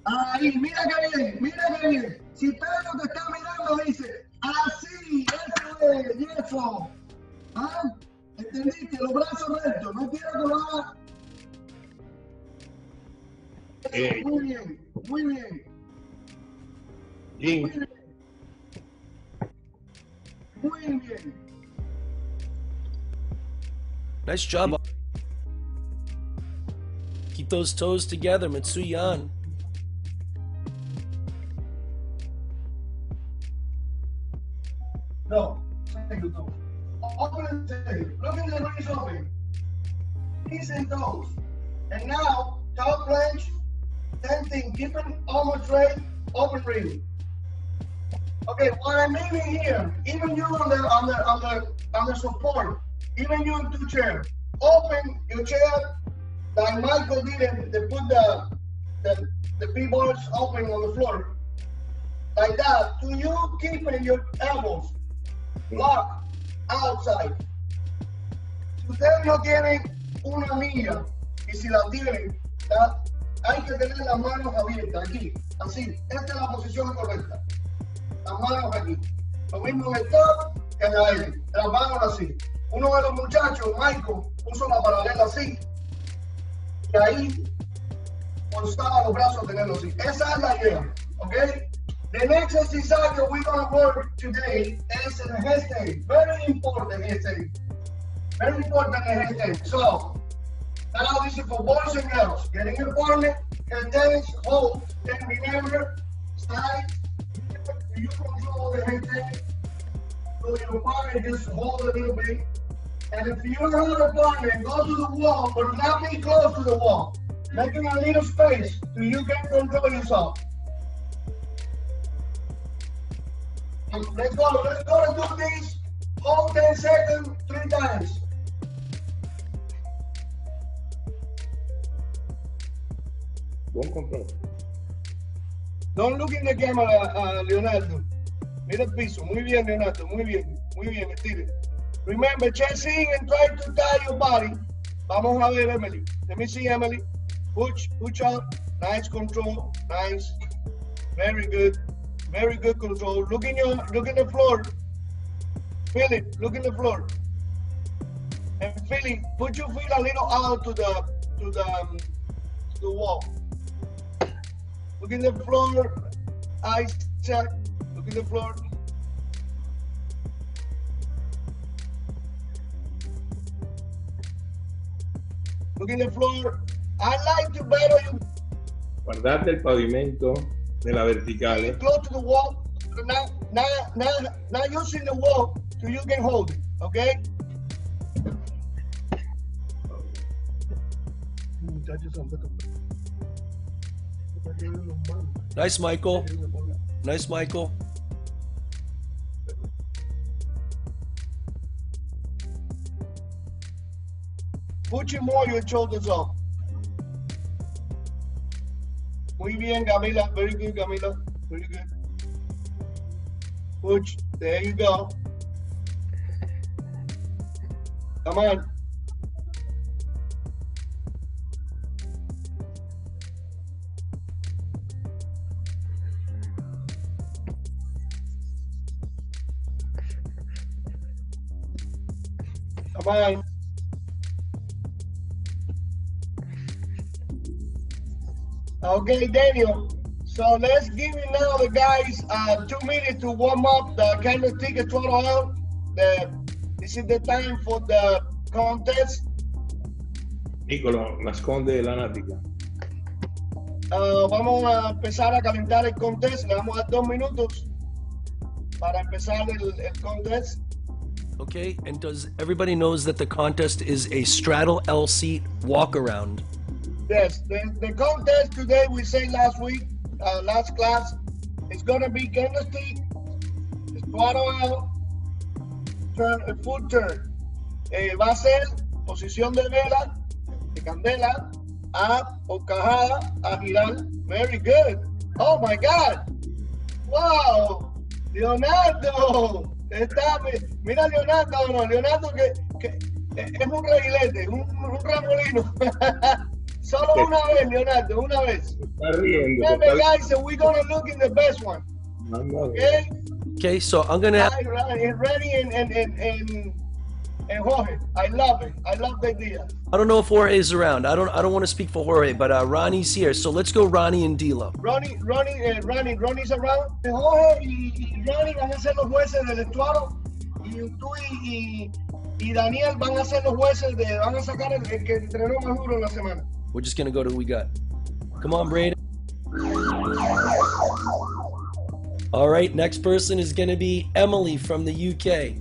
Ahí, mira que bien, mira que bien. Si Pedro te está mirando, dice, así, eso es, y eso. ¿Ah? ¿Entendiste? Los brazos rectos, no quiero que lo hagas. Eh. Muy bien, muy bien, muy Jim, bien. Muy. Nice job. Keep those toes together, Mitsuyan. No, second no. Open and second. Look at the rings open. Knees and toes. And now, top planche, same thing, keeping almost straight, open ring. Okay, what I'm meaning here, even you on the on the on the on the support, even you in two chair, open your chair like Michael did and they put the the the b-balls open on the floor. Like that. To you keeping your elbows locked outside. Si no tienen una milla y si la tienen, ¿tá? Hay que tener las manos abiertas aquí, así. Esta es la posición correcta. Las manos aquí. Lo mismo en el top que en la L. Las manos así. Uno de los muchachos, Michael, puso la paralela así. Y ahí forzaba los brazos a tenerlo así. Esa es la idea. ¿Ok? The next exercise that we're going to work today is a handstand. Very important handstand. Very important handstand. So, now this is for boys and girls. Getting partner, handstands, hold, and remember, side, you control the handstand. So your partner just hold a little bit. And if you don't have partner, go to the wall, but not be close to the wall. Making a little space so you can control yourself. Let's go. Let's go and do this. Hold 10 seconds, three times. Buon controllo. Don't look in the camera, uh, Leonardo. Mira el piso. Muy bien, Leonardo. Muy bien. Muy bien, estire. Remember, chest in and try to tie your body. Vamos a ver, Emily. Let me see, Emily. Push, push out. Nice control. Nice. Very good. Very good control. Look in your, look in the floor. Feel it. Look in the floor. And feel it. Put your feet a little out to the, to the, um, to the wall. Look in the floor. Eyes check. Look in the floor. Look in the floor. I like to better you Guardate el pavimento de la verticale. Eh. close to the wall. Now, now, now, now using the wall so you can hold it. Okay. Nice, Michael. Nice, Michael. Put your more your shoulders up. Muy bien, Camila. Very good, Camila. Very good. Push. There you go. Come on. On. Okay, Daniel. So let's give you now the guys uh, two minutes to warm up the kind of ticket throttle out. The, this is the time for the contest. Nicolo, nasconde la natica. Uh, vamos a empezar a calentar el contest. Le vamos a dar dos minutos para empezar el, el contest. Okay, and does everybody knows that the contest is a straddle L seat walk around? Yes, the, the contest today we say last week, uh, last class, is gonna be candlestick, straddle out, turn, a full turn. Eh, va a ser posición de vela, de candela, a horcajada, a girar. Very good. Oh my God. Wow. Leonardo. Está, mira Leonardo, no, Leonardo que, que es un reguilete, un, un ramolino. Solo una vez, Leonardo, una vez. Está riendo. Remember, guys, so we're gonna look in the best one. Okay? Okay, so I'm gonna Right, right, and Ready and and and and, and Jorge. I love it. I love the idea. I don't know if Jorge is around. I don't I don't want to speak for Jorge, but uh, Ronnie's here. So let's go Ronnie and Dilo. Ronnie, Ronnie, eh, Ronnie, Ronnie's around. Jorge y, Ronnie van a ser los jueces del estuario. Y tú y, y, y Daniel van a ser los jueces de. van a sacar el, el que entrenó más duro en la semana. We're just gonna go to who we got. Come on, Braden. All right, next person is gonna be Emily from the UK.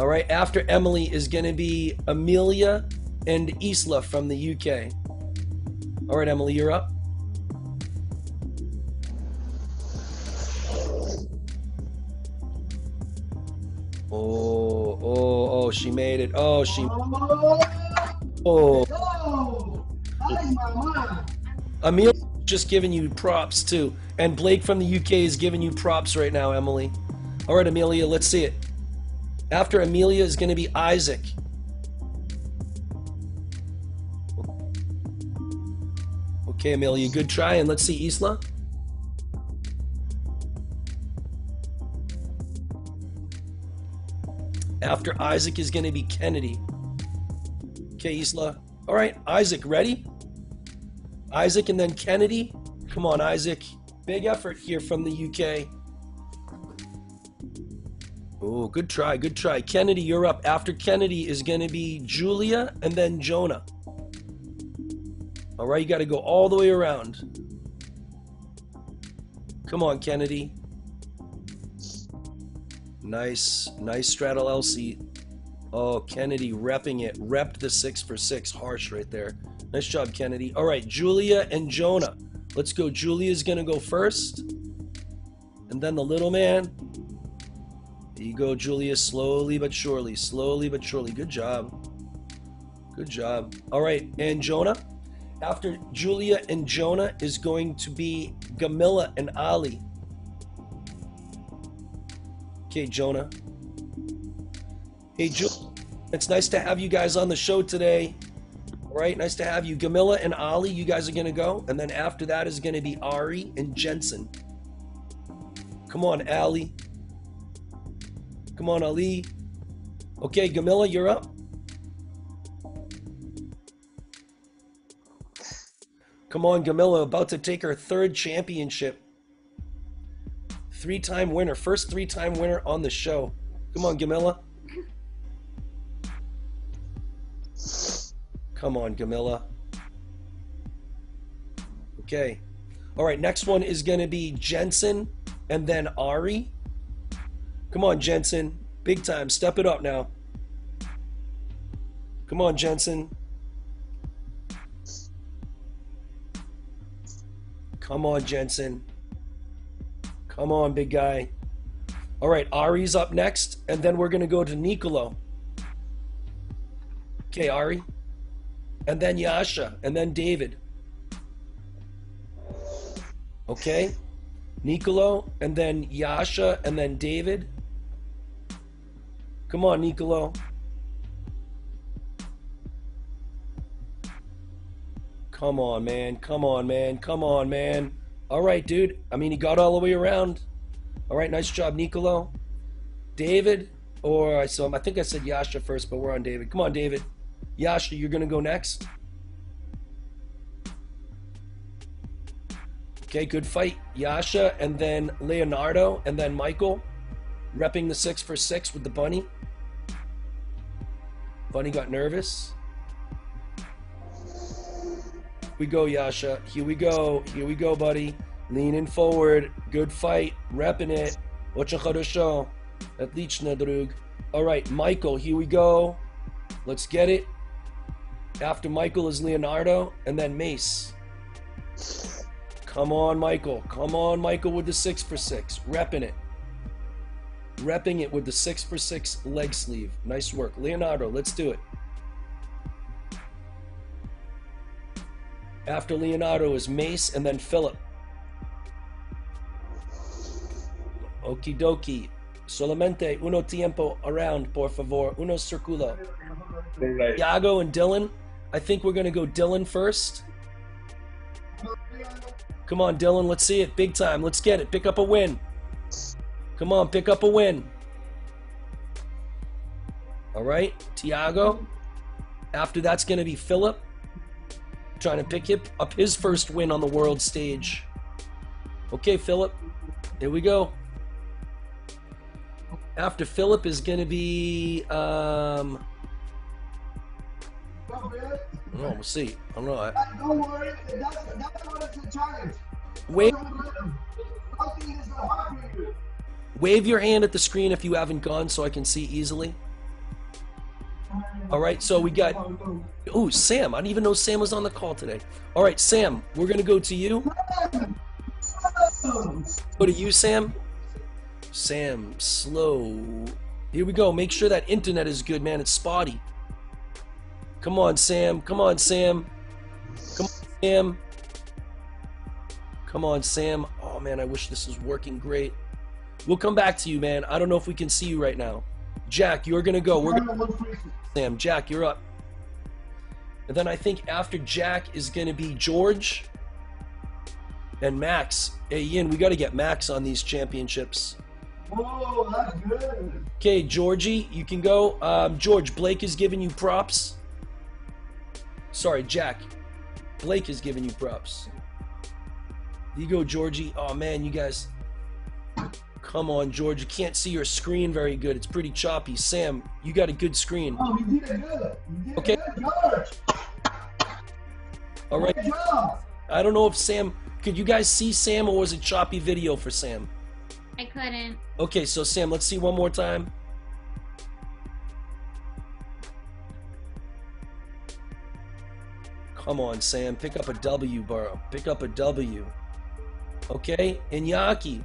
All right, after Emily is gonna be Amelia and Isla from the UK. All right, Emily, you're up. Oh, oh, oh, she made it. Oh, she. Oh, Oh. Amelia just giving you props too, and Blake from the UK is giving you props right now, Emily. All right, Amelia, let's see it. After Amelia is going to be Isaac. Okay, Amelia, good try, and let's see Isla. After Isaac is going to be Kennedy. Okay, Isla. All right, Isaac, ready? Isaac and then Kennedy. Come on, Isaac. Big effort here from the UK. Oh, good try, good try. Kennedy, you're up. After Kennedy is going to be Julia and then Jonah. All right, you got to go all the way around. Come on, Kennedy. Nice, nice straddle L seat. Oh, Kennedy repping it. Repped the six for six. Harsh right there. Nice job, Kennedy. All right, Julia and Jonah. Let's go. Julia's going to go first. And then the little man. You go, Julia. Slowly but surely. Slowly but surely. Good job. Good job. All right, and Jonah. After Julia and Jonah is going to be Gamilla and Ali. Okay, Jonah. Hey, Julia. It's nice to have you guys on the show today. All right, nice to have you. Gamilla and Ali, you guys are going to go. And then after that is going to be Ari and Jensen. Come on, Ali. Come on, Ali. Okay, Gamilla, you're up. Come on, Gamilla, about to take her third championship. Three time winner, first three time winner on the show. Come on, Gamilla. Come on, Gamilla. Okay. All right, next one is going to be Jensen and then Ari. Come on, Jensen. Big time. Step it up now. Come on, Jensen. Come on, Jensen. Come on, big guy. All right, Ari's up next, and then we're going to go to Nicolo. Okay, Ari. And then Yasha, and then David. Okay? Nicolo, and then Yasha, and then David. Come on, Nicolo. Come on, man. Come on, man. Come on, man. All right, dude. I mean, he got all the way around. All right, nice job, Nicolo. David, or I saw him. I think I said Yasha first, but we're on David. Come on, David. Yasha, you're gonna go next. Okay, good fight. Yasha, and then Leonardo, and then Michael, repping the six for six with the bunny. Bunny got nervous. We go, Yasha. Here we go. Here we go, buddy. Leaning forward. Good fight. Repping it. All right, Michael, here we go. Let's get it. After Michael is Leonardo, and then Mace. Come on, Michael. Come on, Michael, with the six for six. Repping it. Repping it with the six for six leg sleeve. Nice work. Leonardo, let's do it. After Leonardo is Mace and then Philip. Okie dokie. Solamente uno tiempo around, por favor. Uno circulo. Right. Iago and Dylan. I think we're going to go Dylan first. Come on, Dylan. Let's see it. Big time. Let's get it. Pick up a win. Come on, pick up a win. All right, Tiago. After that's going to be Philip. Trying to pick up his first win on the world stage. Okay, Philip. Here we go. After Philip is going to be. Um, oh, we'll see. I don't know. I- Don't worry, that's, that's what it's a challenge. Wave, Something is hard for you. Wave your hand at the screen if you haven't gone so I can see easily. All right, so we got. Oh, Sam. I didn't even know Sam was on the call today. All right, Sam, we're going to go to you. Go to you, Sam. Sam, slow. Here we go. Make sure that internet is good, man. It's spotty. Come on, Sam. Come on, Sam. Come on, Sam. Come on, Sam. Oh, man, I wish this was working great. We'll come back to you, man. I don't know if we can see you right now. Jack, you're going to go. We're to. Sam, Jack, you're up. And then I think after Jack is going to be George and Max. Hey, Ian, we got to get Max on these championships. Oh, that's good. Okay, Georgie, you can go. Um, George, Blake is giving you props. Sorry, Jack. Blake is giving you props. You go, Georgie. Oh man, you guys. Come on, George. You can't see your screen very good. It's pretty choppy. Sam, you got a good screen. Oh, you did it good. You did Okay. it good, George. All right. Good job. I don't know if Sam. Could you guys see Sam or was it choppy video for Sam? I couldn't. Okay, so Sam, let's see one more time. Come on, Sam. Pick up a W, bro. Pick up a W. Okay? Iñaki.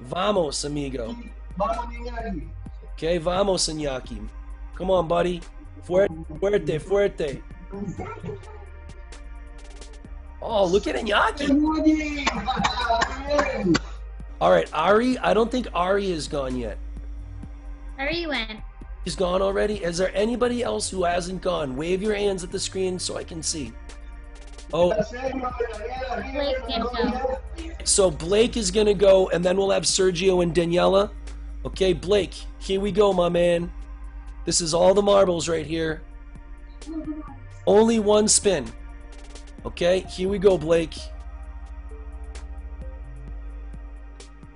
Vamos, amigo. Vamos, Iñaki. Okay, vamos, Iñaki. Come on, buddy. Fuerte, fuerte, fuerte. Oh, look at Iñaki. Muy bien. Bien. All right, Ari. I don't think Ari is gone yet. Ari went. He's gone already. Is there anybody else who hasn't gone? Wave your hands at the screen so I can see. Oh, Blake can't go. So Blake is gonna go, and then we'll have Sergio and Daniela. Okay, Blake, here we go, my man. This is all the marbles right here. Only one spin. Okay, here we go, Blake.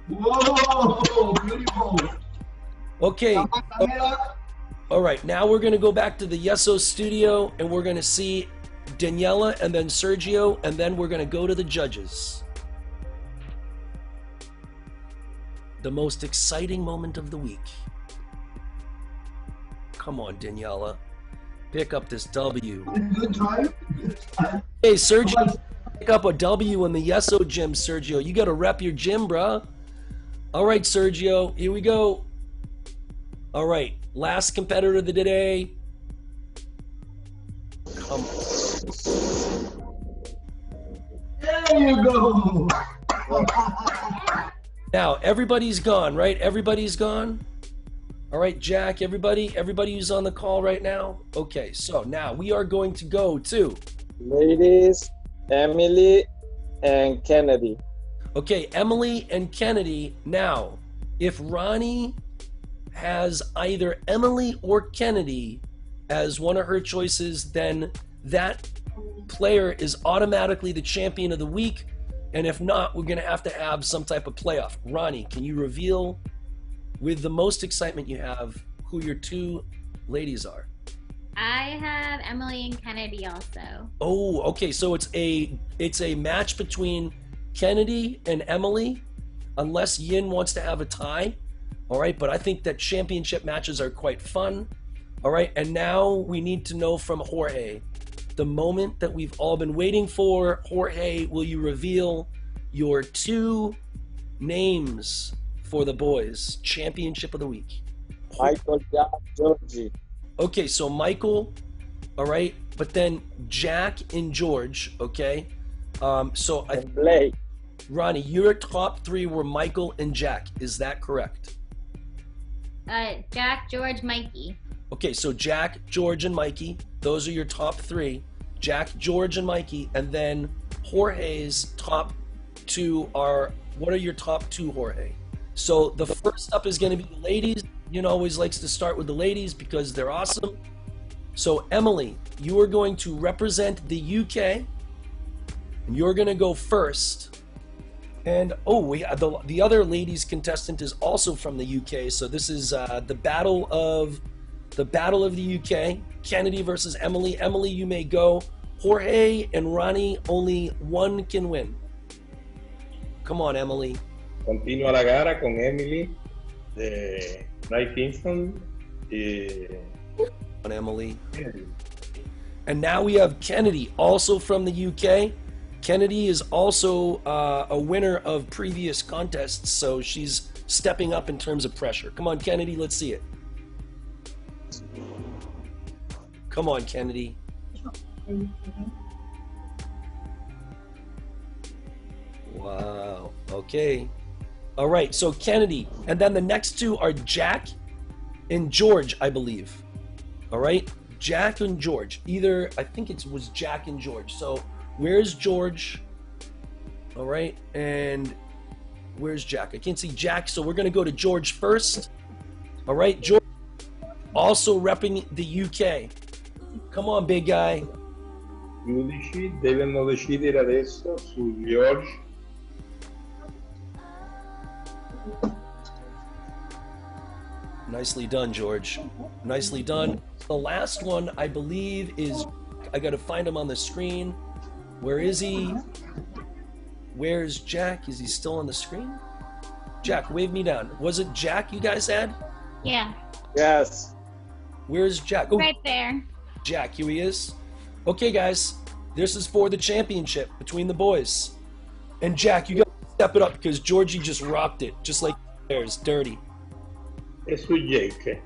Whoa, beautiful. Okay, all right. Now we're gonna go back to the Yeso studio, and we're gonna see Daniela and then Sergio, and then we're gonna go to the judges. The most exciting moment of the week. Come on, Daniela. Pick up this W. Good try. Hey, Sergio, pick up a W in the Yeso gym, Sergio. You gotta rep your gym, bruh. All right, Sergio, here we go. All right, last competitor of the day. Come There you go. Now, everybody's gone, right? Everybody's gone. All right, Jack, everybody, everybody who's on the call right now. Okay, so now we are going to go to Ladies, Emily and Kennedy. Okay, Emily and Kennedy. Now, if Ronnie has either Emily or Kennedy as one of her choices, then that player is automatically the champion of the week. And if not, we're going to have to have some type of playoff. Ronnie, can you reveal with the most excitement you have who your two ladies are? I have Emily and Kennedy also. Oh, okay. So it's a it's a match between Kennedy and Emily, unless Yin wants to have a tie. All right, but I think that championship matches are quite fun. All right, and now we need to know from Jorge the moment that we've all been waiting for. Jorge, will you reveal your two names for the boys championship of the week? Michael Jack Georgie. Okay, so Michael, all right, but then Jack and George, okay. Um, so I, and Blake. Ronnie, your top three were Michael and Jack. Is that correct? Uh, Jack, George, Mikey. Okay, so Jack, George, and Mikey. Those are your top three. Jack, George, and Mikey, and then Jorge's top two are. What are your top two, Jorge? So the first up is going to be the ladies. You know, always likes to start with the ladies because they're awesome. So Emily, you are going to represent the UK. And you're going to go first. And oh, we the the other ladies contestant is also from the UK. So this is uh, the battle of the battle of the UK. Kennedy versus Emily. Emily, you may go. Jorge and Ronnie, only one can win. Come on, Emily. Continúa la gara con Emily de Night Kingston y on, Emily. And now we have Kennedy, also from the UK. Kennedy is also uh, a winner of previous contests, so she's stepping up in terms of pressure. Come on, Kennedy, let's see it. Come on, Kennedy. Wow. Okay. All right. So Kennedy, and then the next two are Jack and George, I believe. All right. Jack and George. Either I think it was Jack and George. So where's George? All right. And where's Jack? I can't see Jack. So we're gonna go to George first. All right. George, also repping the UK. Come on, big guy. giudici devono decidere adesso su George Nicely done, George. Nicely done. The last one, I believe, is. I gotta find him on the screen. Where is he? Where's Jack? Is he still on the screen? Jack, wave me down. Was it Jack you guys had? Yeah, Yes. Where's Jack? Oh, right there. Jack, here he is. Okay, guys, this is for the championship between the boys. And Jack, you got to step it up because Georgie just rocked it, just like theirs, dirty. e su Jake.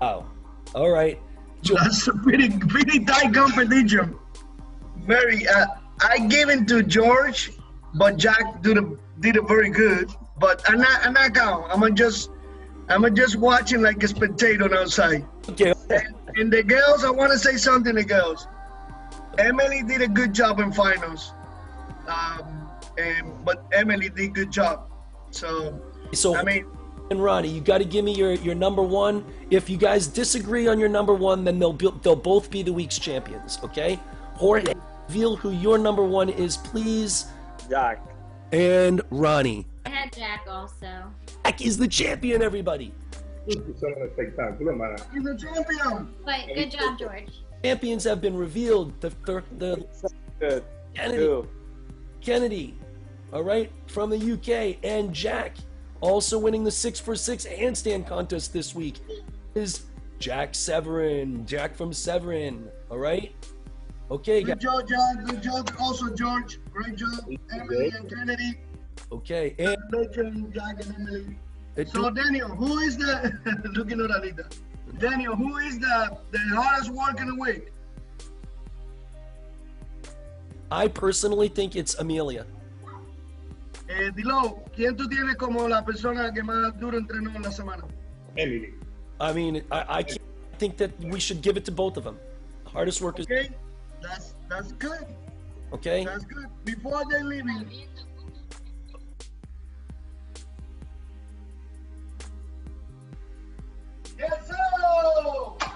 Wow. All right. Jo- That's a pretty pretty tight competition. Very. Uh, I gave it to George, but Jack did a, did it very good. But I'm not I'm not count. I'm gonna just I'm gonna just watching like a spectator outside. Okay. And, and the girls, I want to say something. The girls, Emily did a good job in finals. Um, and, but Emily did good job. So So I mean, and Ronnie, you got to give me your, your number one. If you guys disagree on your number one, then they'll be, they'll both be the week's champions. Okay, Jorge, reveal who your number one is, please. Jack. And Ronnie, I had Jack also. Jack is the champion. Everybody, Tutti sono uno spettacolo, ma he's a champion. But good job, George. champions have been revealed. The the, the Good. Kennedy, Two. Kennedy, all right, from the UK, and Jack, also winning the six for six handstand contest this week, is Jack Severin. Jack from Severin. All right. Okay, guys. Good job, Jack. Good job, also George. Great job, Emily and Kennedy. Okay, and Congratulations, Jack and Emily. it- So Daniel, who is the looking at Anita? Daniel, who is the the hardest work in the week? I personally think it's Amelia. Eh, Dilo, ¿quién tú tienes como la persona que más duro entrenó en la semana? Emily. I mean, I, I can't think that we should give it to both of them. The hardest work is Okay, that's that's good. okay. That's good. Before they leaving, Atenção!